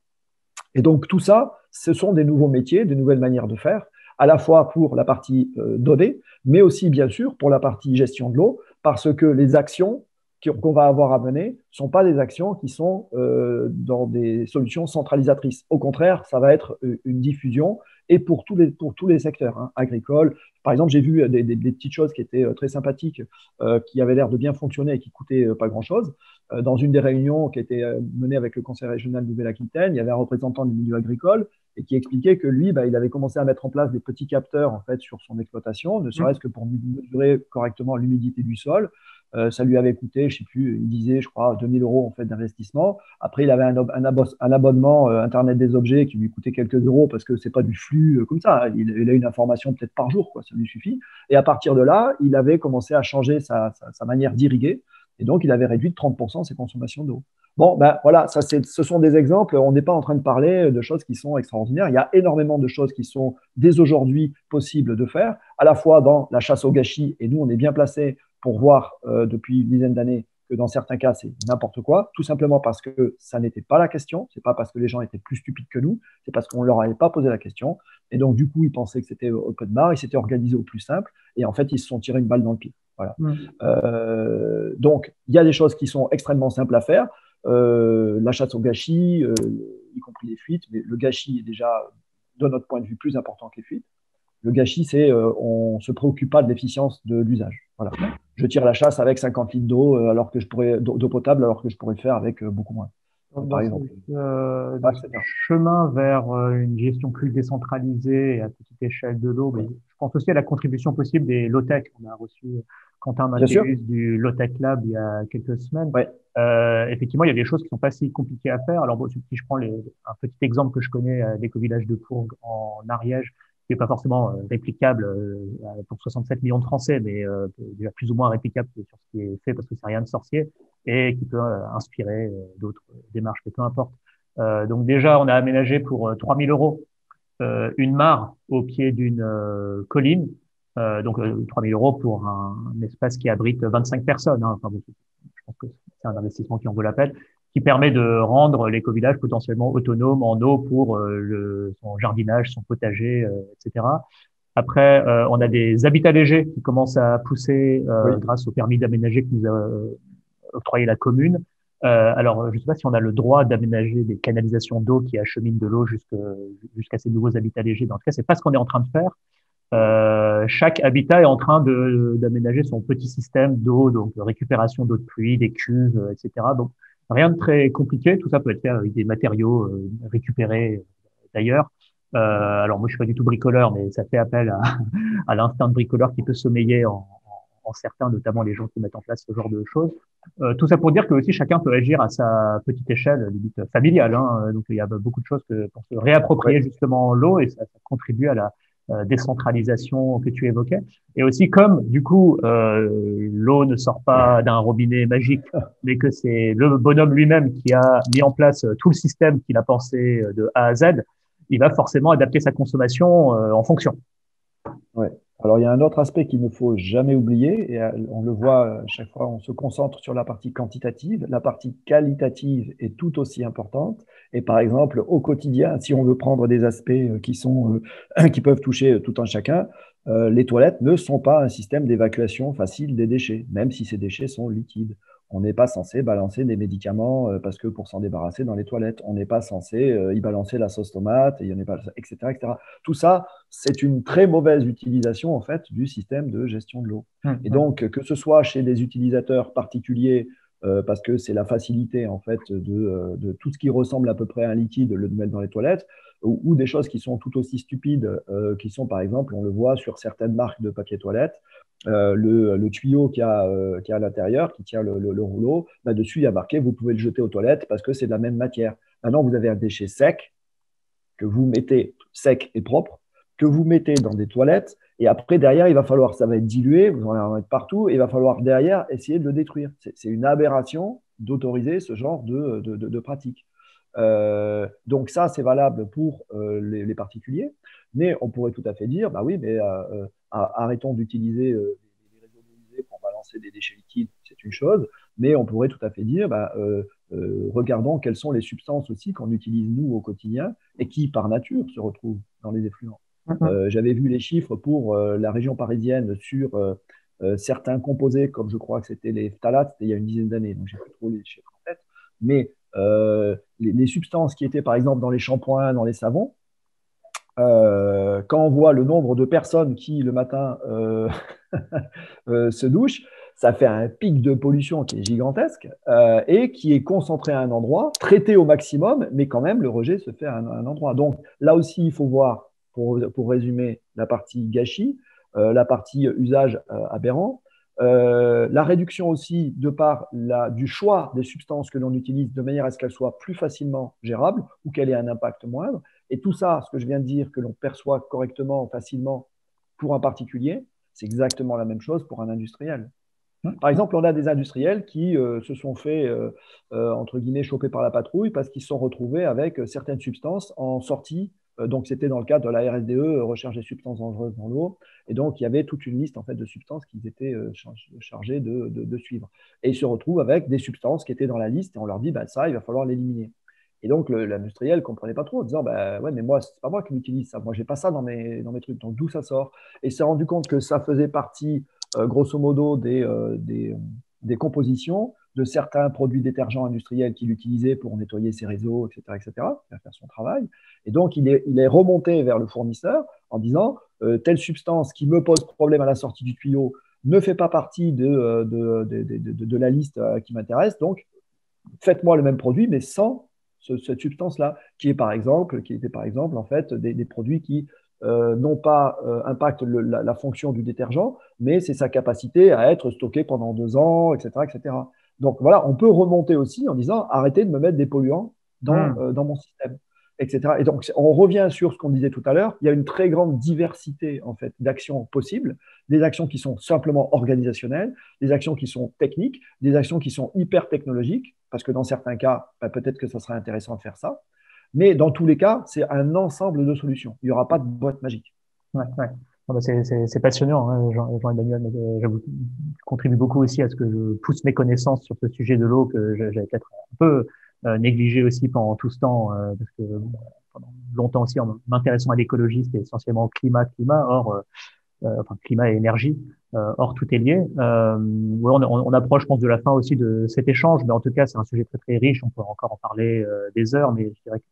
Et donc tout ça, ce sont des nouveaux métiers, des nouvelles manières de faire, à la fois pour la partie euh, données, mais aussi bien sûr pour la partie gestion de l'eau, parce que les actions qu'on va avoir à mener ne sont pas des actions qui sont dans des solutions centralisatrices. Au contraire, ça va être une diffusion et pour tous les, pour tous les secteurs hein, agricoles. Par exemple, j'ai vu des, petites choses qui étaient euh, très sympathiques, euh, qui avaient l'air de bien fonctionner et qui coûtaient euh, pas grand-chose. dans une des réunions qui était menée avec le Conseil régional de Nouvelle-Aquitaine, il y avait un représentant du milieu agricole et qui expliquait que lui, bah, il avait commencé à mettre en place des petits capteurs en fait sur son exploitation, ne serait-ce que pour mesurer correctement l'humidité du sol. Euh, ça lui avait coûté, je sais plus, il disait, je crois, 2000 euros en fait d'investissement. Après, il avait un, abonnement euh, Internet des objets qui lui coûtait quelques euros parce que c'est pas du flux euh, comme ça. Il, a une information peut-être par jour, quoi, ça lui suffit. Et à partir de là, il avait commencé à changer sa, sa, manière d'irriguer. Et donc, il avait réduit de 30% ses consommations d'eau. Bon, ben voilà, ça, ce sont des exemples. On n'est pas en train de parler de choses qui sont extraordinaires. Il y a énormément de choses qui sont dès aujourd'hui possibles de faire, à la fois dans la chasse au gâchis, et nous, on est bien placé pour voir euh, depuis une dizaine d'années que dans certains cas, c'est n'importe quoi, tout simplement parce que ça n'était pas la question, c'est pas parce que les gens étaient plus stupides que nous, c'est parce qu'on ne leur avait pas posé la question. Et donc, du coup, ils pensaient que c'était open bar, ils s'étaient organisés au plus simple, et en fait, ils se sont tirés une balle dans le pied. Voilà. Mmh. Euh, donc, il y a des choses qui sont extrêmement simples à faire. Euh, la chasse au gâchis, y compris les fuites, mais le gâchis est déjà, de notre point de vue, plus important que les fuites. Le gâchis, c'est on ne se préoccupe pas de l'efficience de l'usage. Voilà je tire la chasse avec 50 litres d'eau euh, alors que je pourrais d'eau potable alors que je pourrais le faire avec euh, beaucoup moins. par exemple. Euh, chemin vers une gestion plus décentralisée et à petite échelle de l'eau. Je pense aussi à la contribution possible des low-tech. On a reçu Quentin Mathéus du Low-Tech Lab il y a quelques semaines. effectivement, il y a des choses qui sont pas si compliquées à faire. Alors, si je prends les, un petit exemple que je connais, l'éco-village de Pourgue en Ariège, qui n'est pas forcément euh, réplicable euh, pour 67 millions de Français, mais euh, déjà plus ou moins réplicable sur ce qui est fait parce que c'est rien de sorcier et qui peut inspirer d'autres démarches, mais peu importe. donc déjà, on a aménagé pour 3000 euros une mare au pied d'une colline, donc 3000 euros pour un, espace qui abrite 25 personnes. Hein. Enfin, je pense que c'est un investissement qui en vaut la peine qui permet de rendre l'éco-village potentiellement autonome en eau pour euh, le, son jardinage, son potager, euh, etc. Après, euh, on a des habitats légers qui commencent à pousser grâce au permis d'aménager que nous a octroyé la commune. alors, je ne sais pas si on a le droit d'aménager des canalisations d'eau qui acheminent de l'eau jusqu'à ces nouveaux habitats légers. Dans tout cas, c'est pas ce qu'on est en train de faire. Euh, chaque habitat est en train d'aménager son petit système d'eau, donc récupération d'eau de pluie, des cuves, etc. Donc, Rien de très compliqué, tout ça peut être fait avec des matériaux euh, récupérés d'ailleurs. Euh, alors moi je suis pas du tout bricoleur, mais ça fait appel à, à l'instinct de bricoleur qui peut sommeiller en, en, certains, notamment les gens qui mettent en place ce genre de choses. Euh, tout ça pour dire que aussi chacun peut agir à sa petite échelle, limite familiale. Hein. Donc il y a beaucoup de choses que, pour se réapproprier justement l'eau et ça, ça contribue à la, euh, décentralisation que tu évoquais. Et aussi comme du coup euh, l'eau ne sort pas d'un robinet magique, mais que c'est le bonhomme lui-même qui a mis en place euh, tout le système qu'il a pensé de A à Z, il va forcément adapter sa consommation en fonction. Ouais. Alors, il y a un autre aspect qu'il ne faut jamais oublier, et on le voit à chaque fois, on se concentre sur la partie quantitative. La partie qualitative est tout aussi importante. Et par exemple, au quotidien, si on veut prendre des aspects euh, qui, sont, euh, qui peuvent toucher tout un chacun, euh, les toilettes ne sont pas un système d'évacuation facile des déchets, même si ces déchets sont liquides. On n'est pas censé balancer des médicaments parce que pour s'en débarrasser dans les toilettes, on n'est pas censé y balancer la sauce tomate, et pas, etc., etc. Tout ça, c'est une très mauvaise utilisation en fait du système de gestion de l'eau. Hum, et hum. donc, que ce soit chez des utilisateurs particuliers euh, parce que c'est la facilité en fait de, euh, de, tout ce qui ressemble à peu près à un liquide, le mettre dans les toilettes, ou, des choses qui sont tout aussi stupides, euh, qui sont par exemple, on le voit sur certaines marques de papier toilette, le, le, tuyau qui qui a à l'intérieur, qui tient le, le, rouleau, là-dessus il y a marqué vous pouvez le jeter aux toilettes parce que c'est de la même matière. Maintenant vous avez un déchet sec que vous mettez sec et propre, que vous mettez dans des toilettes et après, derrière, il va falloir, ça va être dilué, vous en mettre partout, et il va falloir derrière essayer de le détruire. C'est une aberration d'autoriser ce genre de, de, de, pratique. Donc ça, c'est valable pour les, particuliers. Mais on pourrait tout à fait dire, bah oui, mais arrêtons d'utiliser les réseaux de pour balancer des déchets liquides, c'est une chose. Mais on pourrait tout à fait dire, bah, regardons quelles sont les substances aussi qu'on utilise nous au quotidien et qui, par nature, se retrouvent dans les effluents. Mhm. J'avais vu les chiffres pour la région parisienne sur euh, certains composés, comme je crois que c'était les phtalates, c'était il y a une dizaine d'années, donc j'ai plus trop les chiffres en tête, mais euh, les, substances qui étaient par exemple dans les shampoings, dans les savons, euh, quand on voit le nombre de personnes qui le matin se douchent, ça fait un pic de pollution qui est gigantesque et qui est concentré à un endroit, traité au maximum, mais quand même le rejet se fait à un, endroit. Donc là aussi, il faut voir, pour, résumer la partie gâchis, euh, la partie usage euh, aberrant. Euh, la réduction aussi de par la, du choix des substances que l'on utilise de manière à ce qu'elles soient plus facilement gérables ou qu'elles aient un impact moindre. Et tout ça, ce que je viens de dire, que l'on perçoit correctement, facilement pour un particulier, c'est exactement la même chose pour un industriel. Par exemple, on a des industriels qui se sont fait, entre guillemets, choper par la patrouille parce qu'ils se sont retrouvés avec certaines substances en sortie euh, donc, c'était dans le cadre de la RSDE, euh, recherche des substances dangereuses dans l'eau. Et donc, il y avait toute une liste en fait, de substances qu'ils étaient euh, chargés de, suivre. Et ils se retrouvent avec des substances qui étaient dans la liste et on leur dit, bah, ça, il va falloir l'éliminer. Et donc, l'industriel ne comprenait pas trop en disant, bah, ouais, mais moi, c'est pas moi qui l'utilise ça. Moi, j'ai pas ça dans mes, dans mes trucs. Donc, d'où ça sort? Et s'est rendu compte que ça faisait partie, grosso modo, des, des compositions de certains produits détergents industriels qu'il utilisait pour nettoyer ses réseaux, etc., etc., faire son travail. Et donc, il est, remonté vers le fournisseur en disant euh, telle substance qui me pose problème à la sortie du tuyau ne fait pas partie de, euh, la liste euh, qui m'intéresse. Donc, faites-moi le même produit, mais sans cette substance-là, qui est par exemple, qui était par exemple en fait des, produits qui n'ont pas impactent la, la, fonction du détergent, mais c'est sa capacité à être stocké pendant deux ans, etc., etc. Donc voilà, on peut remonter aussi en disant arrêtez de me mettre des polluants dans, hmm. euh, dans mon système, etc. Et donc on revient sur ce qu'on disait tout à l'heure. Il y a une très grande diversité en fait d'actions possibles, des actions qui sont simplement organisationnelles, des actions qui sont techniques, des actions qui sont hyper technologiques, parce que dans certains cas, bah, peut-être que ça serait intéressant de faire ça. Mais dans tous les cas, c'est un ensemble de solutions. Il n'y aura pas de boîte magique. Ouais, ouais. Ah bah, c'est passionnant, hein, Jean-Emmanuel. Euh, je contribue beaucoup aussi à ce que je pousse mes connaissances sur ce sujet de l'eau que j'avais peut-être un peu euh, négligé aussi pendant tout ce temps, euh, parce que pendant longtemps aussi, en m'intéressant à l'écologie, c'était essentiellement climat, climat, or, enfin, climat et énergie, or tout est lié. on, on, approche, je pense, de la fin aussi de cet échange, mais en tout cas, c'est un sujet très très riche. On pourrait encore en parler des heures, mais je dirais que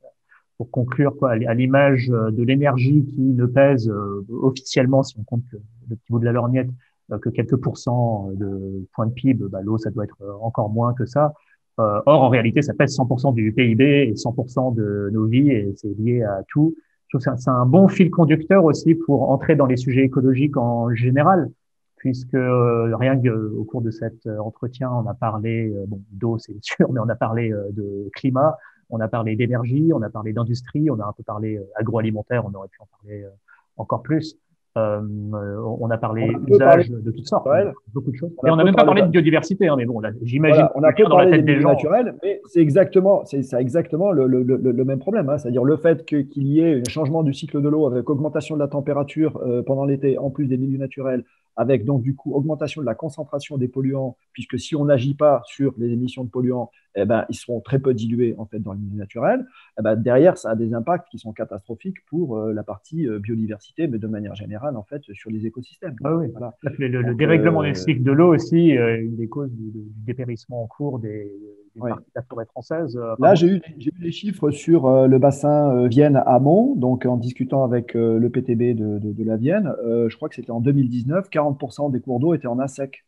pour conclure, quoi, à l'image euh, de l'énergie qui ne pèse euh, officiellement, si on compte le petit bout de la lorgnette, euh, que quelques pourcents de points de PIB, bah, l'eau, ça doit être encore moins que ça. or, en réalité, ça pèse 100% du PIB et 100% de nos vies et c'est lié à tout. Je trouve que c'est un bon fil conducteur aussi pour entrer dans les sujets écologiques en général, puisque rien qu'au cours de cet entretien, on a parlé bon, d'eau, c'est sûr, mais on a parlé de climat, on a parlé d'énergie, on a parlé d'industrie, on a un peu parlé euh, agroalimentaire, on aurait pu en parler euh, encore plus. Euh, on a parlé d'usage de toutes sortes, beaucoup de choses. et on n'a même pas parlé de biodiversité, hein, mais bon, j'imagine. on a que parlé de des naturel, mais c'est exactement, c'est ça exactement le, le, le, même problème, hein, c'est-à-dire le fait qu'il y ait un changement du cycle de l'eau avec augmentation de la température pendant l'été, en plus des milieux naturels, avec donc du coup augmentation de la concentration des polluants, puisque si on n'agit pas sur les émissions de polluants, eh ben, ils seront très peu dilués en fait dans le milieu naturel. Eh ben, derrière, ça a des impacts qui sont catastrophiques pour euh, la partie euh, biodiversité, mais de manière générale en fait sur les écosystèmes. Ah oui. voilà. Le, dérèglement euh, des cycles de l'eau aussi, une des causes du, dépérissement en cours des, de la forêt française. Là, j'ai eu, eu, des chiffres sur le bassin Vienne-Amont, donc en discutant avec le PTB de, de, de la Vienne, je crois que c'était en 2019, 40% des cours d'eau étaient en sec.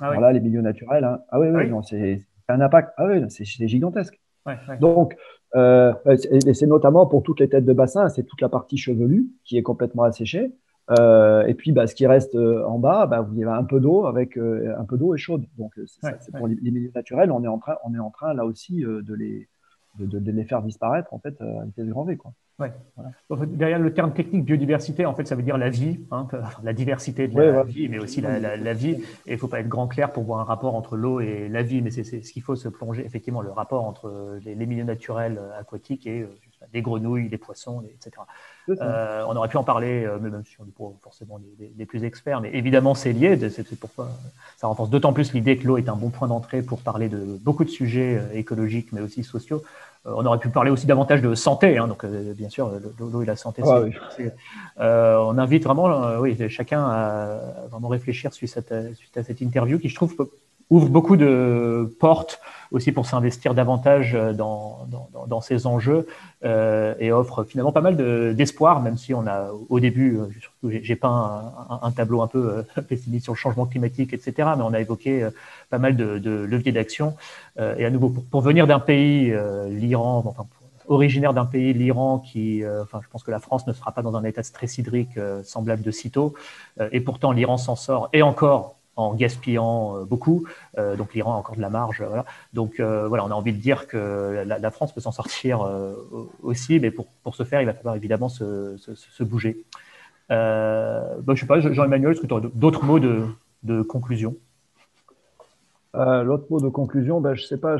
Ah voilà, les milieux naturels. Hein. Ah oui, oui, ah c'est un impact. Ah oui, c'est gigantesque. Donc, euh, c'est notamment pour toutes les têtes de bassin, c'est toute la partie chevelue qui est complètement asséchée. Euh, et puis, bah, ce qui reste euh, en bas, bah, il y a un peu d'eau avec un peu d'eau et chaude. Donc, c'est pour les, milieux naturels, on est en train, on est en train là aussi de les de, de, les faire disparaître en fait à vitesse grand V. Quoi. Ouais. Voilà. Derrière le terme technique biodiversité, en fait, ça veut dire la vie, hein, la diversité de la vie, mais aussi la, la, la vie. Et il ne faut pas être grand clair pour voir un rapport entre l'eau et la vie, mais c'est ce qu'il faut se plonger, effectivement, le rapport entre les, les milieux naturels aquatiques et les grenouilles, les poissons, etc. Euh, on aurait pu en parler, euh, même si on n'est pas forcément les, les, plus experts, mais évidemment c'est lié. C'est pourquoi ça renforce d'autant plus l'idée que l'eau est un bon point d'entrée pour parler de beaucoup de sujets euh, écologiques, mais aussi sociaux. Euh, on aurait pu parler aussi davantage de santé, hein, donc euh, bien sûr l'eau et la santé. Ah, oui. on invite vraiment, oui, chacun à vraiment réfléchir suite à, suite à cette interview qui, je trouve, ouvre beaucoup de portes aussi pour s'investir davantage dans, dans, dans, ces enjeux euh, et offre finalement pas mal d'espoir, même si on a au début, euh, j'ai peint un, un, tableau un peu euh, pessimiste sur le changement climatique, etc. Mais on a évoqué euh, pas mal de, de leviers d'action. Euh, et à nouveau, pour, pour venir d'un pays, l'Iran, enfin, originaire d'un pays, l'Iran, qui, enfin, je pense que la France ne sera pas dans un état de stress hydrique semblable de sitôt. et pourtant, l'Iran s'en sort, et encore en gaspillant euh, beaucoup. Euh, donc l'Iran a encore de la marge. Voilà. Donc euh, voilà, on a envie de dire que la, France peut s'en sortir aussi, mais pour, pour ce faire, il va falloir évidemment se, bouger. Euh, bah, je sais pas, Jean-Emmanuel, est-ce que tu aurais d'autres mots de, conclusion? Euh, L'autre mot de conclusion, ben, je sais pas,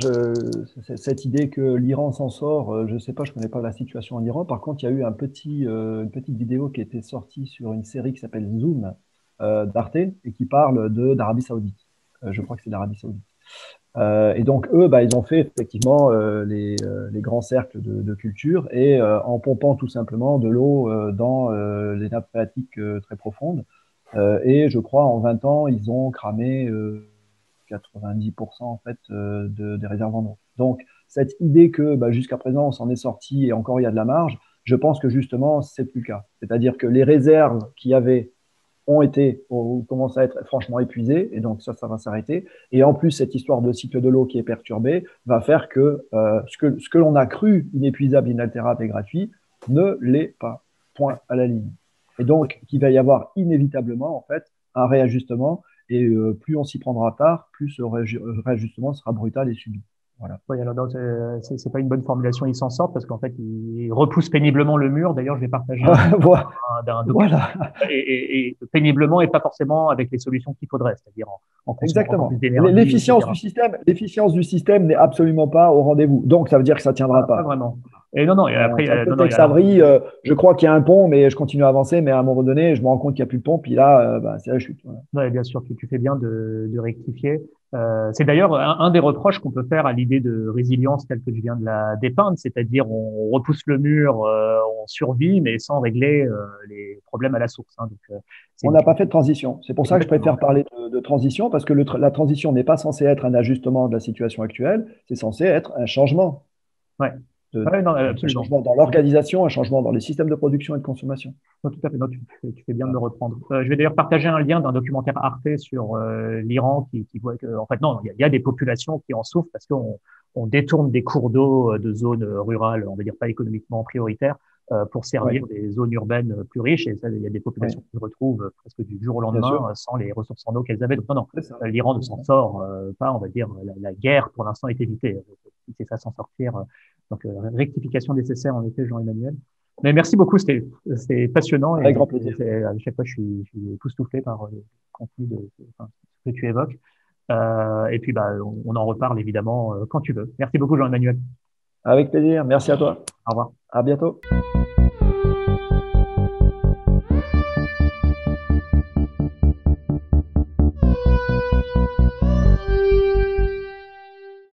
cette idée que l'Iran s'en sort, je sais pas, je connais pas la situation en Iran. Par contre, il y a eu un petit, une petite vidéo qui été sortie sur une série qui s'appelle Zoom, euh, d'Arte et qui parle d'Arabie Saoudite. Euh, je crois que c'est d'Arabie Saoudite. Euh, et donc eux, bah, ils ont fait effectivement les, grands cercles de, culture et en pompant tout simplement de l'eau dans les nappes phréatiques très profondes. et je crois en 20 ans, ils ont cramé 90% en fait de, des réserves en eau. Donc cette idée que bah, jusqu'à présent on s'en est sorti et encore il y a de la marge, je pense que justement c'est plus le cas. C'est-à-dire que les réserves qu'il y avait ont été ou commencent à être franchement épuisés et donc ça, ça va s'arrêter. Et en plus, cette histoire de cycle de l'eau qui est perturbée va faire que euh, ce que, ce que l'on a cru inépuisable, inaltérable et gratuit ne l'est pas. Point à la ligne. Et donc, qu'il va y avoir inévitablement en fait un réajustement et euh, plus on s'y prendra tard, plus ce réajustement sera brutal et subi. Voilà. Oui, alors c'est, c'est pas une bonne formulation, il s'en sort parce qu'en fait, il repousse péniblement le mur. D'ailleurs, je vais partager voilà. d'un voilà. et, et, et, péniblement et pas forcément avec les solutions qu'il faudrait, c'est-à-dire en, en Exactement. L'efficience du système, l'efficience du système n'est absolument pas au rendez-vous. Donc, ça veut dire que ça tiendra ah, pas. Pas vraiment. Et non, non, et après, euh, non, non, ça brille, euh, je crois qu'il y a un pont, mais je continue à avancer, mais à un moment donné, je me rends compte qu'il n'y a plus de pont, puis là, euh, bah, c'est la chute. Voilà. Ouais, bien sûr, tu, tu fais bien de, de rectifier. Euh, c'est d'ailleurs un, un, des reproches qu'on peut faire à l'idée de résilience telle que je viens de la dépeindre, c'est-à-dire on repousse le mur, euh, on survit, mais sans régler euh, les problèmes à la source. Hein. Donc, on n'a pas fait de transition. C'est pour ça que je préfère parler de, de transition, parce que le, la transition n'est pas censée être un ajustement de la situation actuelle, c'est censé être un changement. Ouais de, ouais, non, un changement dans l'organisation, un changement dans les systèmes de production et de consommation. Non, tout à fait. Non, tu, fais, tu, fais bien de me reprendre. Euh, je vais d'ailleurs partager un lien d'un documentaire Arte sur euh, l'Iran qui, qui, voit que, en fait, non, il y, y, a des populations qui en souffrent parce qu'on on détourne des cours d'eau euh, de zones rurales, on va dire pas économiquement prioritaires, euh, pour servir ouais. des zones urbaines plus riches. Et ça, il y a des populations ouais. qui se retrouvent presque du jour au lendemain sans les ressources en eau qu'elles avaient. Donc, non, non, l'Iran ne s'en sort pas. On va dire la, la guerre pour l'instant est évitée. C'est ça s'en sortir. Donc, euh, rectification nécessaire, en effet, Jean-Emmanuel. Mais merci beaucoup, c'était passionnant. Avec et grand plaisir. À chaque fois, je suis, je suis époustouflé par le contenu de, enfin, que tu évoques. Euh, et puis, bah, on, on, en reparle évidemment quand tu veux. Merci beaucoup, Jean-Emmanuel. Avec plaisir. Merci à toi. Au revoir. À bientôt.